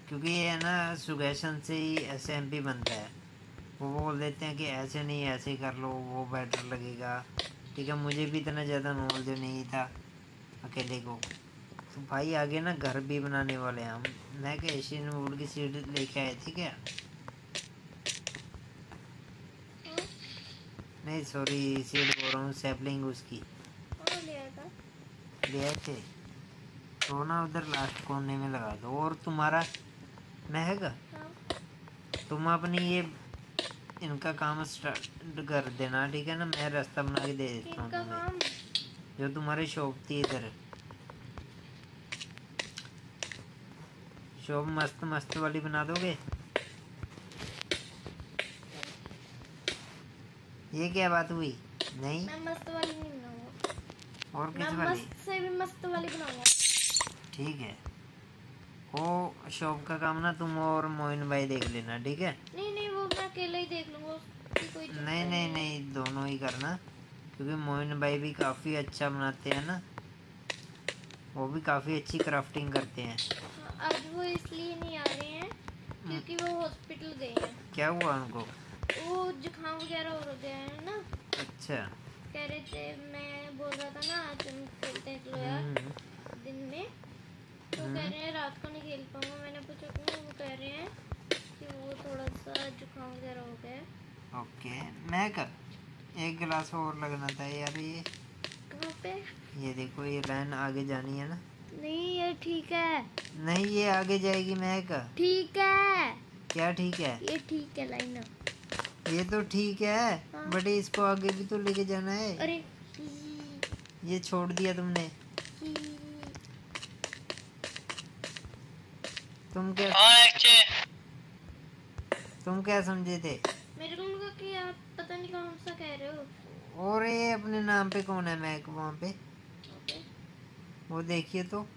क्योंकि ये है ना, सुगेशन से ही एस एम पी बनता है। वो बोल देते हैं कि ऐसे नहीं, ऐसे कर लो, वो बेटर लगेगा। ठीक है, मुझे भी इतना ज़्यादा नॉलेज नहीं था अकेले को। तो भाई आगे ना घर भी बनाने वाले हैं हम। मैं क्या एशियन वुड की सीट लेके आए थे क्या नहीं सॉरी सीट बोल रहा हूँ सैपलिंग उसकी। लिया ले आए थे। तो ना उधर लास्ट कोने में लगा दो। और तुम्हारा महक हाँ तुम अपनी ये इनका काम स्टार्ट कर देना ठीक है ना? मैं रास्ता बना के दे देता हूँ तुम्हें। जो तुम्हारी शॉप थी इधर। शॉप मस्त मस्त वाली बना दोगे? ये क्या बात हुई? नहीं? मैं मस्त वाली नहीं बनाऊँगा। और किस वाली मस्त से भी मस्त वाली बनाऊँगा। ठीक है। वो शॉप का काम ना तुम और मोइन भाई देख लेना ठीक है? नहीं नहीं वो मैं अकेला ही देख लूँगा कोई नहीं नहीं नहीं दोनों ही करना क्योंकि मोइन भाई भी काफ़ी अच्छा बनाते हैं ना। वो भी काफ़ी अच्छी क्राफ्टिंग करते हैं। हाँ, आज वो इसलिए नहीं आ रहे हैं क्योंकि वो हॉस्पिटल गए हैं। क्या हुआ उनको? वो जुकाम वगैरह हो गया है ना। अच्छा। कह रहे थे मैं बोल रहा था ना आज हम खेलते हैं चलो यार हम्म, दिन में। तो कह रहे हैं रात को नहीं खेल पाऊँगा। मैंने पूछा क्यों? वो कह रहे हैं कि वो थोड़ा सा जुकाम वगैरह हो गया ओके मैं कर। एक गिलास और लगना था यार ये। कहाँ पे? ये देखो ये लाइन आगे जानी है ना। नहीं ये ठीक है। नहीं ये आगे जाएगी महक ठीक है। क्या ठीक है? ये ठीक है लाइन ये तो ठीक है हाँ। बट इसको आगे भी तो लेके जाना है। अरे ये छोड़ दिया तुमने। तुम क्या चीज़ तुम क्या समझे थे? मेरे को लगा कि आप पता नहीं कौन सा कह रहे हो। और ये अपने नाम पे कौन है मैक वहाँ पे? वो देखिए तो।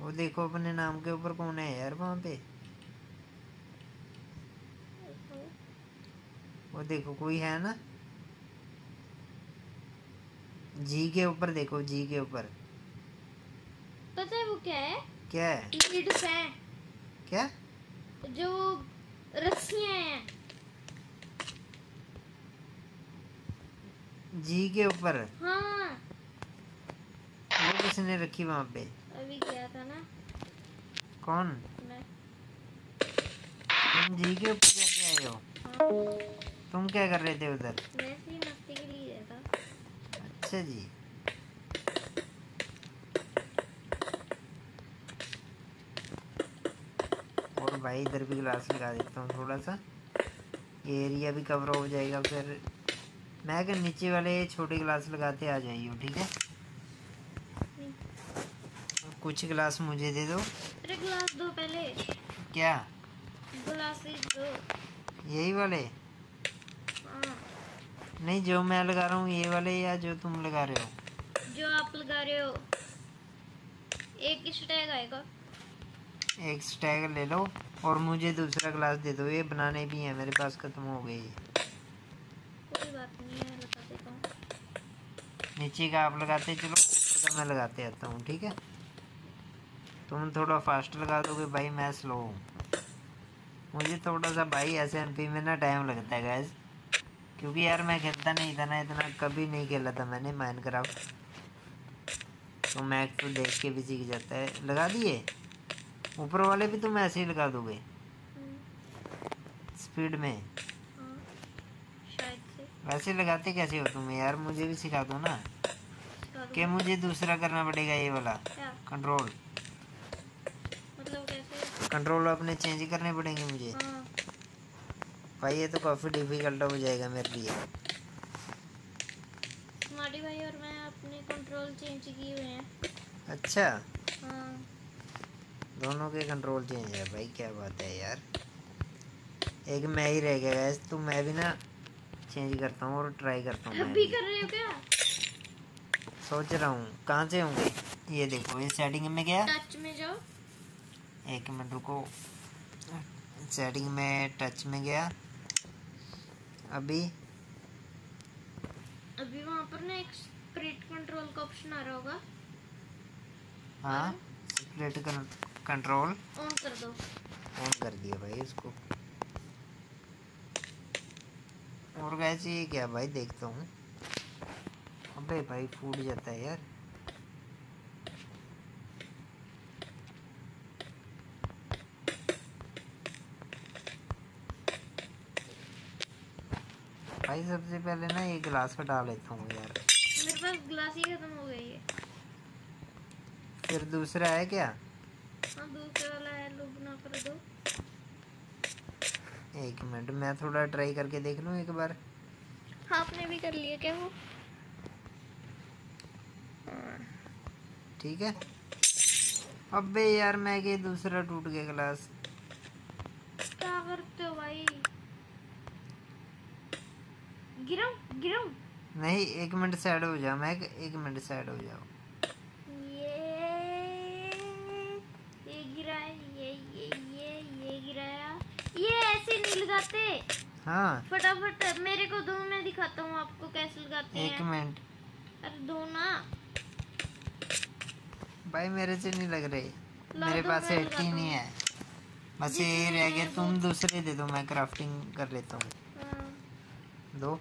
वो देखो अपने नाम के ऊपर कौन है यार वहाँ पे। वो देखो कोई है ना? जी के ऊपर देखो जी के ऊपर। पता है वो क्या है? क्या है? लीड्स हैं। क्या? जो रस्सियाँ हैं। जी के ऊपर? हाँ। वो किसने रखी वहाँ पे? अभी गया था ना। कौन? मैं। तुम जी के ऊपर जाके आए हो। हाँ। तुम क्या कर रहे थे उधर? वैसे मस्ती के लिए था। अच्छा जी। और भाई इधर भी ग्लास लगा देता हूँ थोड़ा सा ये एरिया भी कवर हो जाएगा फिर मैं अगर नीचे वाले छोटे गिलास लगाते आ जाइए ठीक है? कुछ गिलास मुझे दे दो। अरे गिलास दो पहले। क्या? ग्लासेस दो। यही वाले? नहीं जो मैं लगा रहा हूँ ये वाले या जो तुम लगा रहे हो? जो आप लगा रहे हो। एक ही स्टैग आएगा। एक स्टैग ले लो और मुझे दूसरा ग्लास दे दो। ये बनाने भी हैं मेरे पास खत्म हो गई। कोई बात नहीं है लगा देता हूँ। नीचे का आप लगाते चलो ऊपर का मैं लगाते आता हूँ ठीक है? तुम थोड़ा फास्ट लगा दोगे भाई मैं स्लो हूँ। मुझे थोड़ा सा भाई एस पी में ना टाइम लगता है गैस क्योंकि यार मैं खेलता नहीं था ना इतना कभी नहीं खेला था मैंने माइंड क्राफ्ट तो मैक तो देख के भी सीख जाता है। लगा दिए? ऊपर वाले भी तुम ऐसे ही लगा दोगे? स्पीड में? वैसे लगाते कैसे हो तुम? यार मुझे भी सिखा दो ना। कि मुझे दूसरा करना पड़ेगा ये वाला? कंट्रोल मतलब कैसे? कंट्रोल अपने चेंज करने पड़ेंगे मुझे। हाँ। भाई ये तो काफ़ी डिफ़िकल्ट हो जाएगा मेरे लिए। स्मार्टी भाई और मैं अपने कंट्रोल चेंज किए हुए हैं। अच्छा? हाँ। दोनों के कंट्रोल चेंज है भाई क्या बात है यार। एक मैं ही रह गया गैस तो मैं भी ना चेंज करता हूँ और ट्राई करता हूँ अभी कर रहे हो क्या? सोच रहा हूँ कहाँ से होंगे? ये देखो ये सेटिंग में गया। टच में जाओ। एक मिनट रुको। सेटिंग में टच में गया। अभी? अभी वहाँ पर ना एक स्प्रिट कंट्रोल का ऑप्शन आ रहा होगा। हाँ? स्प्लिट कंट्रोल ऑन कर दो। ऑन कर दिया भाई इसको। और कैसे ये क्या भाई? देखता हूँ। अबे भाई फूट जाता है यार। भाई सबसे पहले ना ये गिलास हटा लेता हूँ यार। मेरे पास ग्लास ही खत्म हो गई है। फिर दूसरा है क्या? हाँ दूसरे वाला है लो बना कर दो। एक मिनट मैं थोड़ा ट्राई करके देख लूँ एक बार। हाँ आपने भी कर लिया क्या वो। ठीक है। अबे यार मैं के दूसरा टूट गया गिलास क्या करते हो भाई गिराओ गिराओ नहीं एक मिनट साइड हो जाओ मैं एक मिनट साइड हो जाओ। ये ये गिरा ये ये ये ये गिराया ये ऐसे नहीं लगाते। हाँ। फटाफट मेरे को दो मैं दिखाता हूँ आपको कैसे लगाते एक हैं। मिनट। अरे दो ना। भाई मेरे से नहीं लग रहे। मेरे पास एट्टी नहीं है। बस ये रह गए तुम दूसरे दे दो मैं क्राफ्टिंग कर लेता हूँ। हाँ, दो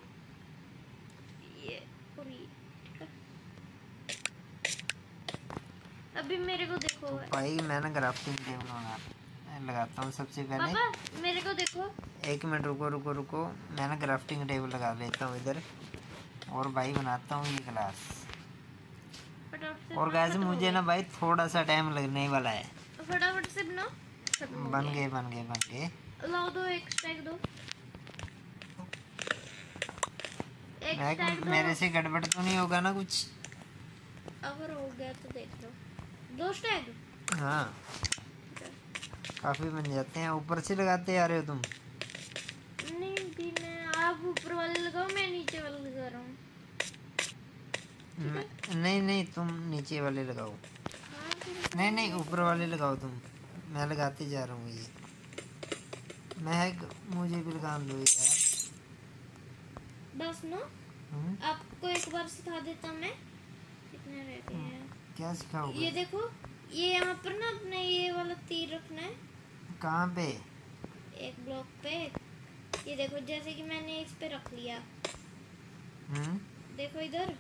ये और ये ठीक है। अभी मेरे को देखो भाई। मैं ना क्राफ्टिंग टेबल बना लगाता हूँ सबसे पहले। पापा मेरे को देखो। एक मिनट रुको रुको रुको। मैं ना क्राफ्टिंग टेबल लगा लेता हूँ इधर। और भाई बनाता हूँ ये गिलास और गैस मुझे ना भाई थोड़ा सा टाइम लगने वाला है। फटाफट से बनाओ। बन गए बन गए बन गए। लाओ दो एक स्टैक दो। एक मेरे से गड़बड़ तो नहीं होगा ना कुछ? अगर हो गया तो देख लो। दो स्टैक हाँ। काफ़ी बन जाते हैं। ऊपर से लगाते आ रहे हो तुम? नहीं भी मैं आप ऊपर वाले लगाओ मैं नीचे वाले लगा रहा हूँ। नहीं नहीं तुम नीचे वाले लगाओ। नहीं नहीं ऊपर वाले लगाओ तुम। मैं लगाते जा रहा हूँ ये। महक मुझे भी लगा दो यार। बस ना? हम्म, आपको एक बार सिखा देता मैं। कितने रहते हैं? क्या सिखाओगे? ये देखो ये यहाँ पर ना अपने ये वाला तीर रखना है। कहाँ पे? एक ब्लॉक पे। ये देखो जैसे कि मैंने इस पे रख लिया। हम्म? देखो इधर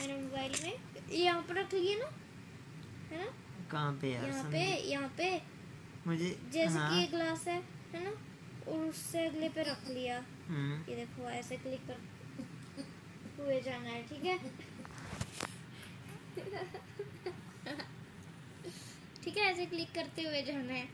मेरे मोबाइल में। ये यहाँ पर रख लिए ना है ना? कहाँ पे यार यहाँ पे यहाँ पे। मुझे जैसे हाँ। कि ये ग्लास है है ना? और उससे अगले पे रख लिया। हम्म, ये देखो ऐसे क्लिक कर हुए जाना है ठीक है? ठीक है ऐसे क्लिक करते हुए जाना है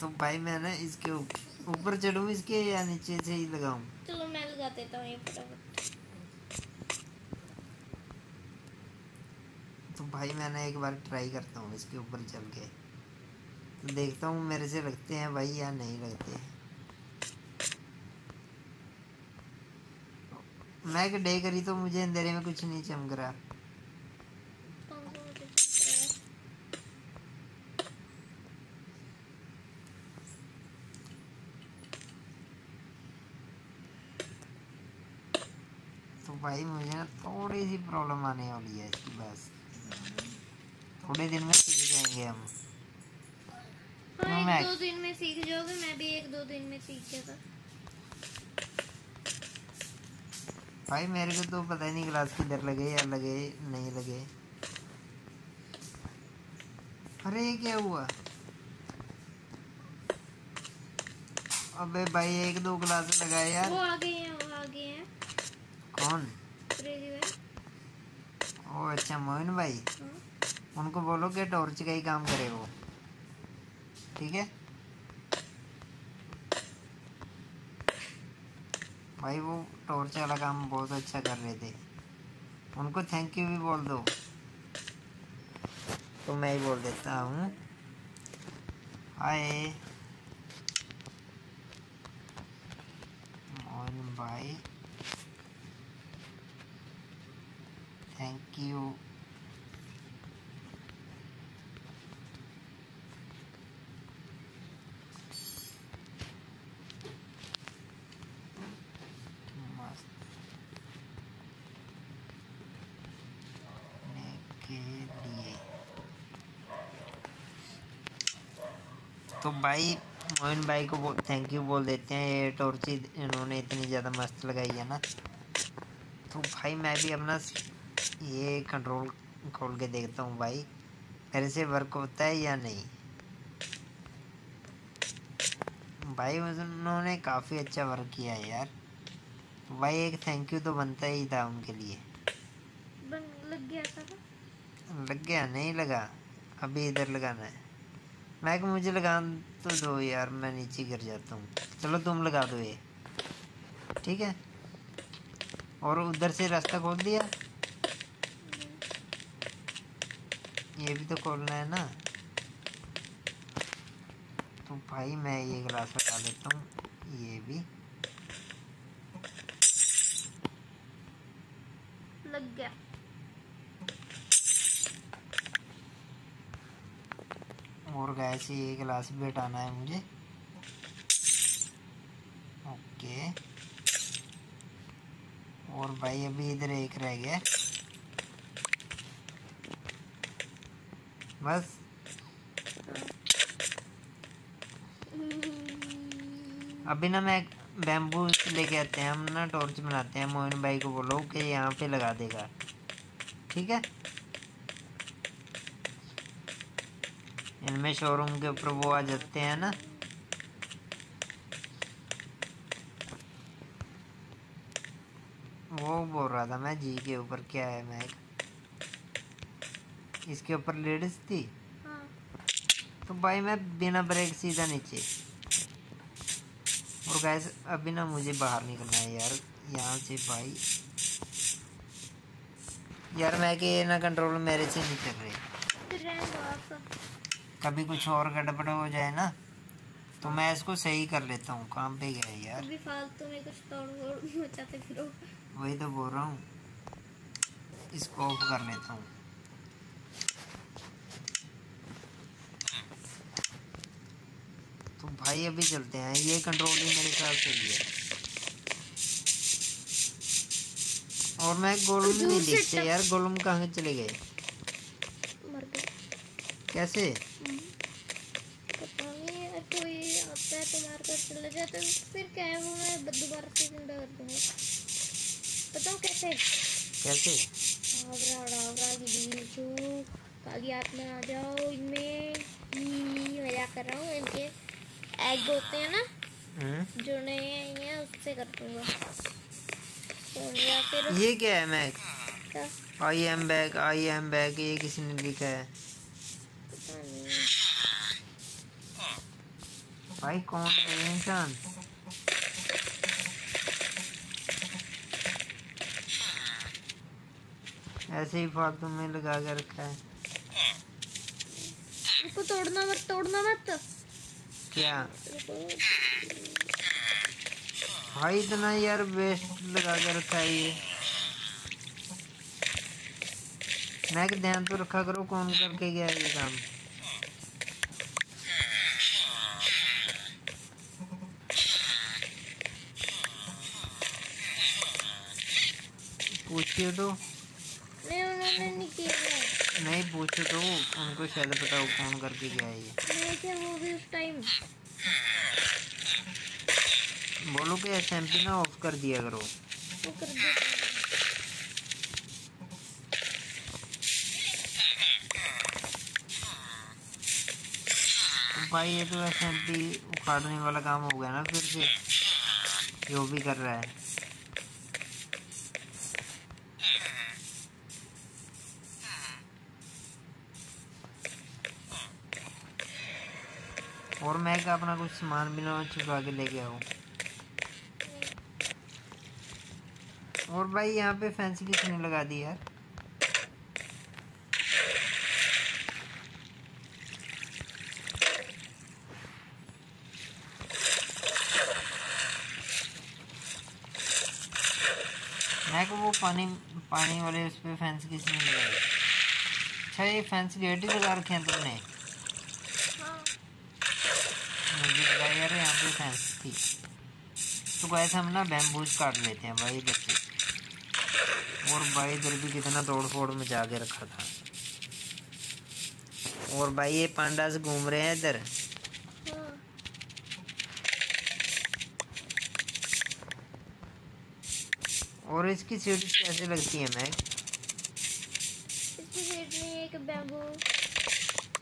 तो भाई मैं ना इसके ऊपर चढ़ूँ इसके या नीचे से ही लगाऊँ? चलो मैं लगा देता हूँ ये फटाफट। तो भाई मैंने एक बार ट्राई करता हूँ इसके ऊपर चल के। तो देखता हूँ मेरे से लगते हैं भाई या नहीं लगते हैं। मैं डे करी तो मुझे अंधेरे में कुछ नहीं चमक रहा? तो भाई मुझे ना थोड़ी सी प्रॉब्लम आने वाली है इसकी बस। थोड़े दिन में सीख जाएँगे हम। हाँ एक दो दिन में सीख जाओगे मैं भी एक दो दिन में सीख गया था भाई मेरे को तो पता ही नहीं क्लास किधर लगे या लगे नहीं लगे। अरे ये क्या हुआ? अबे भाई एक दो क्लास लगाए यार। वो आ गए हैं वो आ गए हैं। कौन? ओ अच्छा मोहन भाई। हाँ। उनको बोलो कि टॉर्च का ही काम करे वो। ठीक है? भाई वो टॉर्च वाला काम बहुत अच्छा कर रहे थे। उनको थैंक यू भी बोल दो। तो मैं ही बोल देता हूँ। हाय मोहन भाई थैंक यू भाई मोहन भाई को थैंक यू बोल देते हैं ये टॉर्च इन्होंने इतनी ज़्यादा मस्त लगाई है ना। तो भाई मैं भी अपना ये कंट्रोल खोल के देखता हूँ भाई मेरे से वर्क होता है या नहीं? भाई उन्होंने काफ़ी अच्छा वर्क किया है यार। तो भाई एक थैंक यू तो बनता ही था उनके लिए। बन लग गया था लग गया नहीं लगा। अभी इधर लगाना है। मैं मुझे लगा तो दो यार, मैं नीचे गिर जाता हूँ। चलो तुम लगा दो ये। ठीक है? और उधर से रास्ता खोल दिया? ये भी तो खोलना है ना। तो भाई मैं ये गिलास हटा देता हूँ, ये भी। लग गया। और गैस ये गिलास भी हटाना है मुझे। ओके और भाई अभी इधर एक रह गया। बस। अभी ना मैं बैम्बू लेके आते हैं, हम ना टॉर्च बनाते हैं, मोहन भाई को बोलो कि यहाँ पे लगा देगा। ठीक है? इनमें शोरूम के ऊपर वो आ जाते हैं ना। वो बोल रहा था मैं जी के ऊपर क्या है मैं इसके ऊपर लेडीज़ थी? हाँ। तो भाई मैं बिना ब्रेक सीधा नीचे। और गैस अभी ना मुझे बाहर निकलना है यार यहाँ से भाई। यार मैं कि ना कंट्रोल मेरे से नहीं कर रहे। कभी कुछ और गड़बड़ हो जाए ना तो मैं इसको सही कर लेता हूँ काम पे गया है यार। अभी फालतू में कुछ तोड़ फोड़ मचाते फिरो वही तो बोल रहा हूँ इसको ऑफ़ कर लेता हूँ। तो भाई अभी चलते हैं ये कंट्रोल ही मेरे साथ सही है। और मैं गोलम नहीं देखते यार गोलम कहाँ चले गए? कैसे? पता नहीं यार कोई आता है तो मार कर चला जाता है फिर क्या है वो मैं दोबारा से ज़िंदा कर दूँगा। बताओ कैसे? कैसे? आवरा आवरा की बीन काली आत्मा आ जाओ इनमें। मज़ाक कर रहा हूँ इनके। एग होते हैं ना हम्म? जो नए हैं उससे कर दूँगा। तो ये क्या है मैं क्या? I am back I am back ये किसने लिखा है। भाई कौन है इंसान ऐसे ही फालतू में लगा के रखा है। इसको तोड़ना मत तोड़ना मत। क्या? भाई इतना यार वेस्ट लगा के रखा है ये। मैं ध्यान तो रखा करो कौन करके गया ये काम? पूछिए तो नहीं उन्होंने नहीं किया। नहीं पूछो तो उनको शायद पता हो कौन करके गया है ये। वो भी उस टाइम बोलो कि एस एम पी ना ऑफ़ कर दिया करो। वो कर तो भाई ये तो एस एम पी उखाड़ने वाला काम हो गया ना फिर से। जो भी कर रहा है। और मैं क्या अपना कुछ सामान भी ना छुपा के लेके आऊँ? और भाई यहाँ पे फैंसी किसने लगा दी यार? पानी पानी वाले उस पर फैंस किसने लगाई अच्छा ये फैंस गेट ही लगा रखे हैं तुमने हाँ मुझे लगा पे फैंस थी तो गैस हम ना बैम्बूज काट लेते हैं भाई इधर से। और भाई इधर भी कितना तोड़ फोड़ मचा के रखा था। और भाई ये पांडास घूम रहे हैं इधर। और इसकी सीढ़ी कैसे लगती है मैं इसकी साइड में एक बैम्बू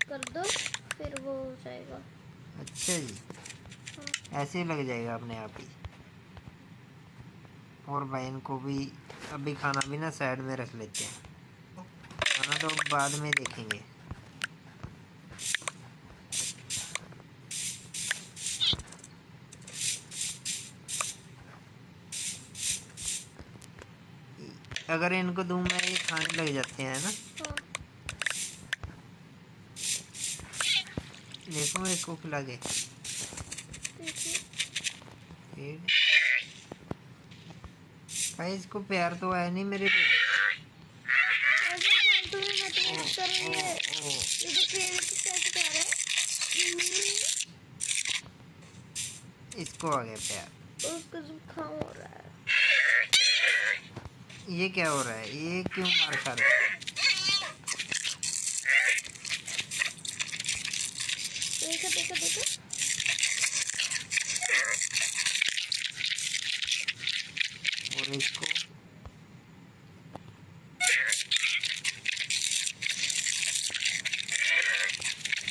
कर दो फिर वो हो जाएगा। अच्छा जी। ऐसे ही लग जाएगा अपने आप ही। और भाई इनको भी अभी खाना भी ना साइड में रख लेते हैं। खाना तो बाद में देखेंगे। अगर इनको दूँ मैं ये खाने लग जाते हैं ना? हाँ। देखो इसको खिला के। फिर भाई, इसको प्यार तो आया नहीं मेरे पे। इसको आ गया प्यार। उसको रहा है ये क्या हो रहा है? ये क्यों मार खा रहा है देखो देखो देखो और इसको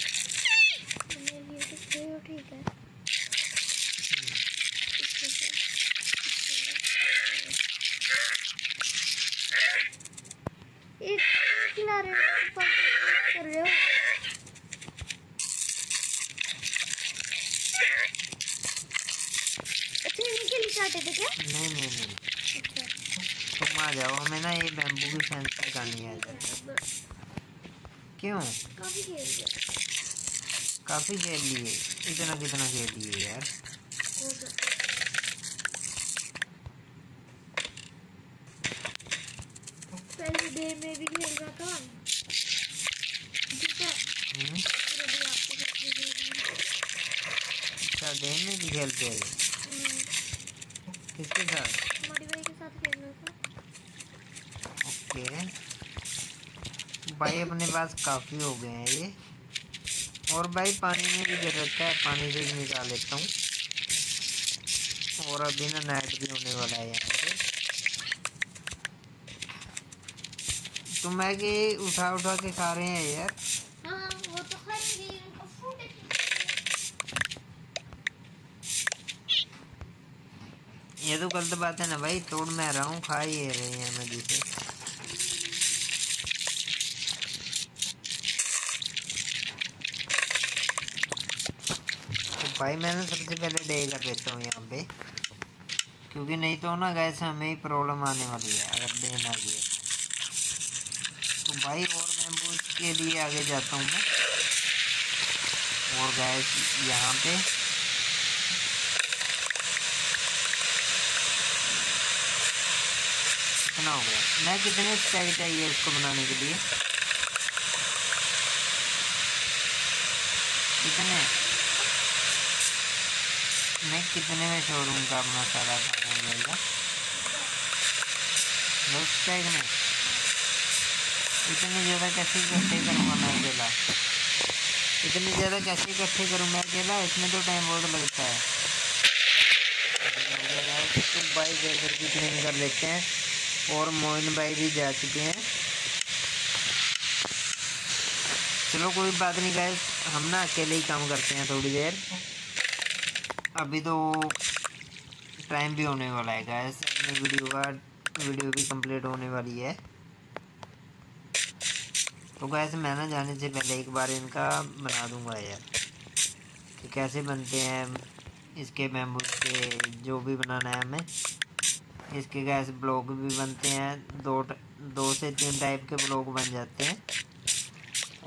मेरे लिए तो सही ठीक है एक खिला रहे हो फालतू कर रहे हो अच्छा इन्हीं के लिए काटे थे क्या नहीं नहीं नहीं अच्छा तुम आ जाओ हमें ना ये बैम्बू की फेंस लगानी है इधर क्यों काफ़ी खेल गया काफ़ी खेल लिए इतना कितना खेल लिए यार। पहले डे में भी खेल रहा था। हम्म? अच्छा दिन में भी खेलते किसके साथ? हमारे भाई के साथ खेल था। ओके। भाई अपने पास काफ़ी हो गए हैं ये। और भाई पानी में भी ज़रूरत है पानी से भी निकाल लेता हूँ। और अभी ना नाइट भी होने वाला है यहाँ पे। तो मैगी उठा उठा के खा रहे हैं यार। हाँ वो तो ये तो गलत बात है ना भाई तोड़ मैं रहा हूँ खा ही रहे हैं मैं जिसे भाई, मैंने सबसे पहले डे कर देता हूँ यहाँ पे। क्योंकि नहीं तो ना गैस हमें ही प्रॉब्लम आने वाली है, अगर डे ना दिए तो भाई, और मैं के लिए आगे जाता हूँ मैं। और गैस यहाँ पे। कितना हो गया? मैं कितने चाहिए इसको बनाने के लिए कितने मैं कितने में शोरूम का अपना सारा काम हो जाएगा? स्टाइल में। इतने ज़्यादा कैसे इकट्ठे करूँगा मैं अकेला? इतने ज़्यादा कैसे इकट्ठे करूँ मैं अकेला? इसमें तो टाइम बहुत लगता है। तो भाई जैसे कितने में कर लेते हैं। और मोइन भाई भी जा चुके हैं। चलो कोई बात नहीं गाइस हम ना अकेले ही काम करते हैं थोड़ी देर। अभी तो टाइम भी होने वाला है गैस अपनी वीडियो का वीडियो भी कंप्लीट होने वाली है. तो गैस मैं ना जाने से पहले एक बार इनका बना दूँगा यार, कि कैसे बनते हैं इसके मेंबर्स के जो भी बनाना है हमें. इसके गैस ब्लॉग भी बनते हैं. दो दो से तीन टाइप के ब्लॉग बन जाते हैं.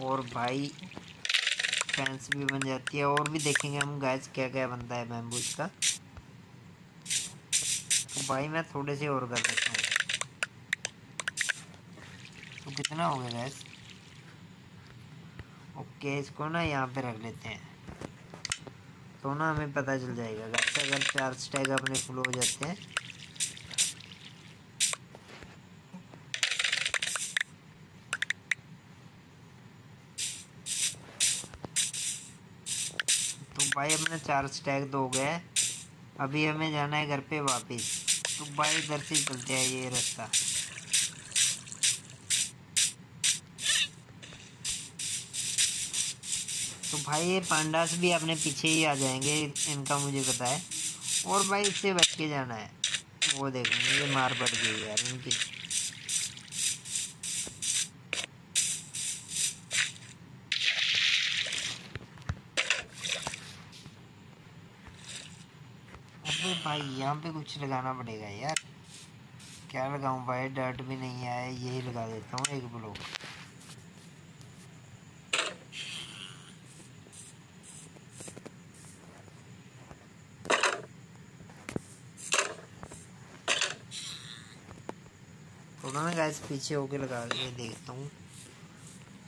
और भाई फैंस भी बन जाती है, और भी देखेंगे हम गैस क्या क्या बनता है बैम्बूज का। तो भाई मैं थोड़े से और कर देता हूँ। तो कितना हो गया गैस ओके इसको ना यहाँ पे रख लेते हैं। तो ना हमें पता चल जाएगा गैस अगर चार स्टैग अपने फुल हो जाते हैं भाई अपने चार स्टैग दो गए अभी हमें जाना है घर पे वापस। तो भाई, इधर से चलते हैं ये रास्ता। तो भाई, ये पांडास भी अपने पीछे ही आ जाएँगे, इनका मुझे पता है। और भाई, इससे बच के जाना है। वो देखेंगे, ये मार पड़ गई यार, इनकी। भाई, यहाँ पे कुछ लगाना पड़ेगा यार। क्या लगाऊँ भाई डर्ट भी नहीं है यही लगा देता हूँ एक ब्लॉक थोड़ा ना गैस पीछे होके लगा के देखता हूँ।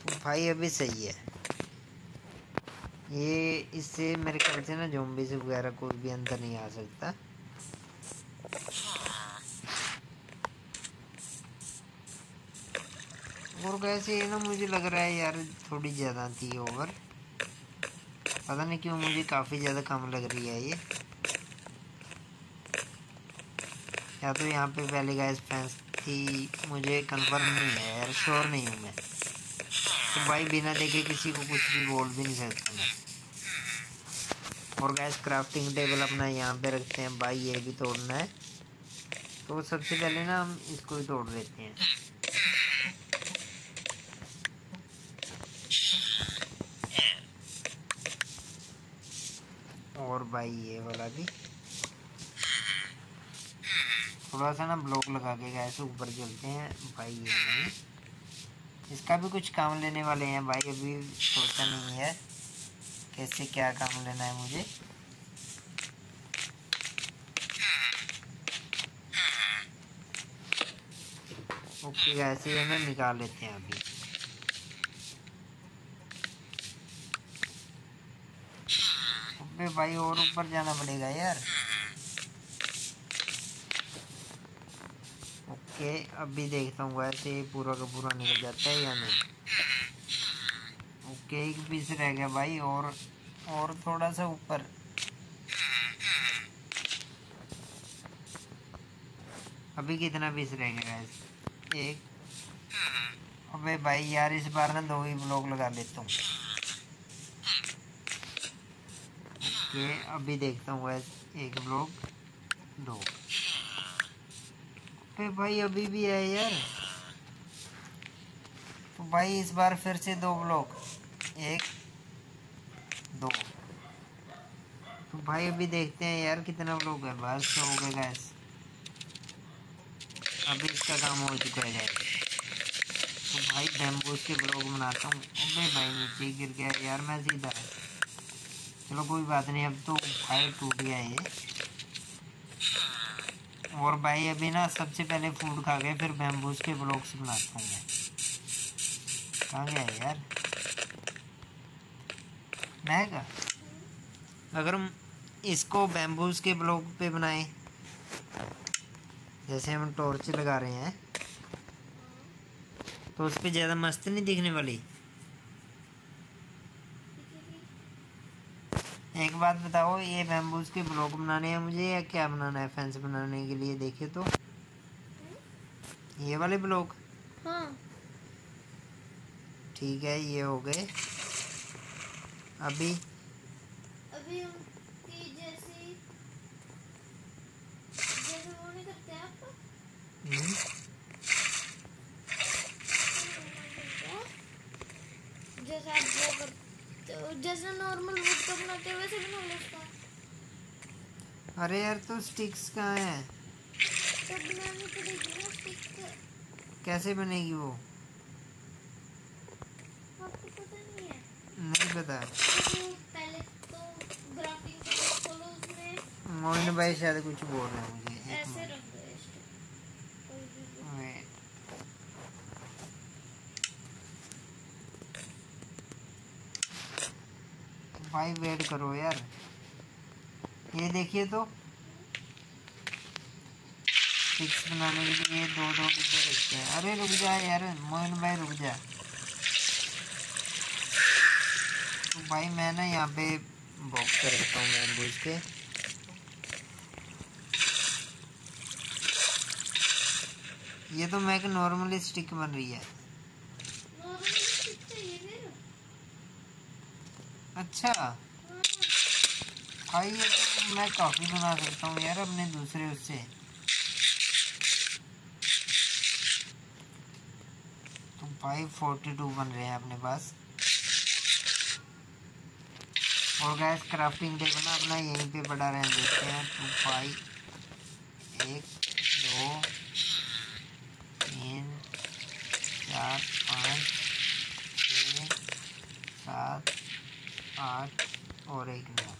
तो भाई अभी सही है। ये, इससे मेरे ख्याल से ना जोम्बी वगैरह कोई भी अंदर नहीं आ सकता। और ये ना मुझे लग रहा है यार थोड़ी ज़्यादा थी ओवर पता नहीं क्यों मुझे काफ़ी ज़्यादा कम लग रही है ये। या तो यहाँ पे पहले गैस फैंस थी, मुझे कंफर्म नहीं है यार श्योर नहीं हूँ मैं। तो भाई बिना देखे किसी को कुछ भी बोल भी नहीं सकता मैं। और गैस क्राफ्टिंग टेबल अपना यहाँ पे रखते हैं। भाई, ये भी तोड़ना है। तो सबसे पहले ना हम इसको ही तोड़ देते हैं। और भाई, ये वाला भी। थोड़ा सा ना ब्लॉक लगा के गैस ऊपर चलते हैं। भाई, ये नहीं इसका भी कुछ काम लेने वाले हैं भाई, अभी सोचा नहीं है कैसे क्या काम लेना है मुझे। ओके ये हमें निकाल लेते हैं अभी। भाई, और ऊपर जाना पड़ेगा यार। ओके अभी देखता हूँ वैसे पूरा का पूरा निकल जाता है या नहीं। ओके, एक पीस रह गया भाई, और और थोड़ा सा ऊपर। अभी कितना पीस रह गया है एक। अबे भाई यार, इस बार ना दो ही ब्लॉक लगा लेता हूँ। ओके, अभी देखता हूँ वैसे एक ब्लॉक दो। अबे भाई अभी भी है यार। तो भाई इस बार फिर से दो ब्लॉक। एक, दो। तो भाई अभी देखते हैं यार कितना ब्लॉक है बस तो हो गया गैस अभी इसका काम हो चुका है। तो भाई बैम्बूस के ब्लॉक बनाता हूँ। अबे भाई नीचे गिर गया यार, मैं सीधा। चलो कोई बात नहीं, अब तो भाई टूट गया ये और भाई अभी ना सबसे पहले फ़ूड खा के फिर बैम्बूस के ब्लॉक्स बनाता हूँ। मैं कहाँ गया यार? महँगा अगर हम इसको बैम्बूस के ब्लॉक पे बनाएँ, जैसे हम टॉर्च लगा रहे हैं तो उस पर ज़्यादा मस्त नहीं दिखने वाली? एक बात बताओ ये बैम्बूज के ब्लॉक बनाने हैं मुझे या क्या बनाना है फेंस बनाने के लिए? देखे तो। ये वाले ब्लॉक हाँ। ठीक है ये हो गए। अभी? अभी जैसी जैसे वो नहीं करते आप? हम्म, जैसे आप वो करते जैसे नॉर्मल वुड का बनाते हो वैसे बना लो उसका अरे यार तो स्टिक्स कहाँ है? तो बनानी पड़ेगी ना स्टिक कैसे बनेगी वो? आपको पता नहीं है। नहीं पता। तो पहले तो ग्राफिंग खोलो उसमें। मोइन भाई शायद कुछ बोल रहे हैं मुझे ऐसे मिनट। रख दो इसको कोई भी Wait. भाई वेट करो यार। ये देखिए तो। फिक्स बनाने के लिए दो दो डिब्बे रखते हैं। अरे रुक जा यार, मोहन भाई रुक जा। तो भाई मैं ना यहाँ पे बॉक्स कर रखता हूँ मैं बुझ के। ये तो मैं नॉर्मली स्टिक बन रही है। अच्छा। भाई, ये तो मैं काफ़ी बना सकता हूँ यार अपने दूसरे उससे। तो भाई फोर्टी टू बन रहे हैं अपने पास। और गैस क्राफ्टिंग टेबल अपना यहीं पे पड़ा रहने देते हैं। टू फाइव एक दो तीन चार पाँच छः सात आठ और एक नौ।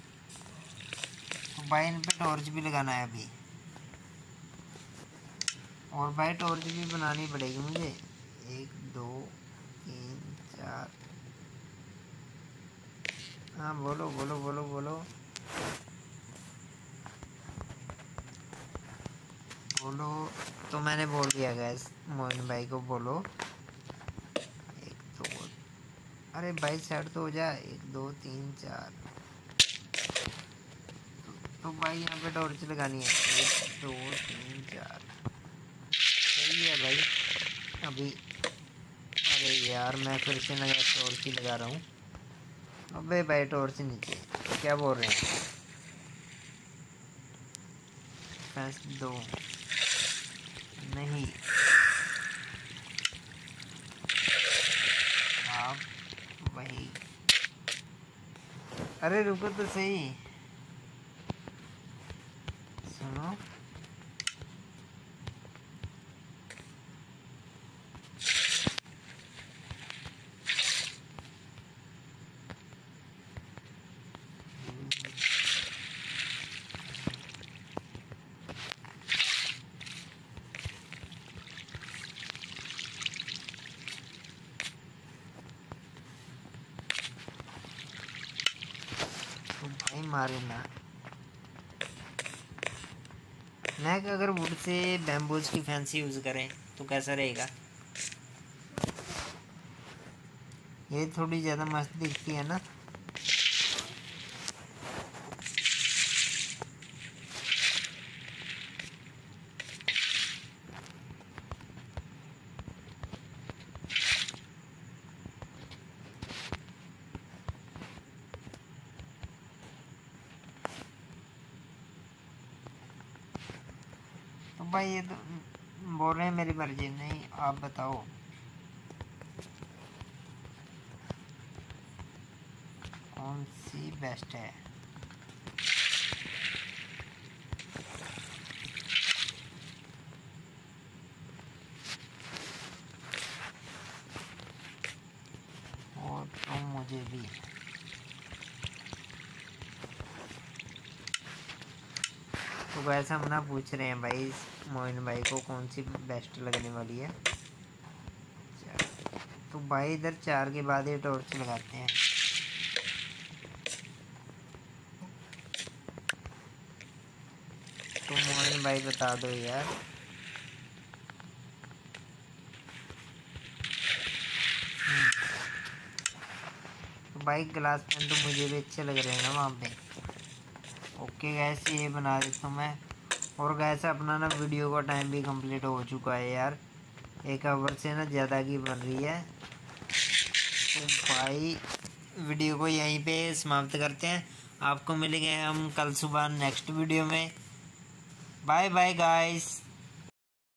तो भाई इन पे टॉर्च भी लगाना है अभी। और भाई टॉर्च भी बनानी पड़ेगी मुझे। एक, दो, तीन, चार। हाँ बोलो बोलो बोलो बोलो। बोलो तो मैंने बोल दिया गैस मोहन भाई को बोलो। अरे भाई, सेट तो हो जाए। एक, दो, तीन, चार। तो भाई, यहाँ पे टॉर्च लगानी है। एक, दो, तीन, चार। सही है भाई। अभी अरे यार, मैं फिर से लगा टॉर्च ही लगा रहा हूँ। अबे भाई टॉर्च नीचे। क्या बोल रहे हैं? दो। नहीं आप वही अरे रुको तो सही सुनो भाई मारे ना नेक अगर वुड से बैम्बूज की फैंसी यूज़ करें तो कैसा रहेगा? ये थोड़ी ज़्यादा मस्त दिखती है ना तो भाई ये तो बोल रहे हैं मेरी मर्ज़ी, नहीं, आप बताओ। कौन सी बेस्ट है? और तो मुझे भी। तो वैसा हम ना पूछ रहे हैं भाई मोइन भाई को कौन सी बेस्ट लगने वाली है? तो भाई इधर चार के बाद ये टॉर्च लगाते हैं। तो मोइन भाई बता दो यार। तो भाई ग्लास पेन तो मुझे भी अच्छे लग रहे हैं ना वहाँ पे। ओके गैस ये बना देता हूँ मैं। और गैस अपना ना वीडियो का टाइम भी कंप्लीट हो चुका है यार। एक आवर से ना ज़्यादा की बन रही है। तो भाई वीडियो को यहीं पे समाप्त करते हैं। आपको मिलेंगे हम कल सुबह नेक्स्ट वीडियो में। Bye bye guys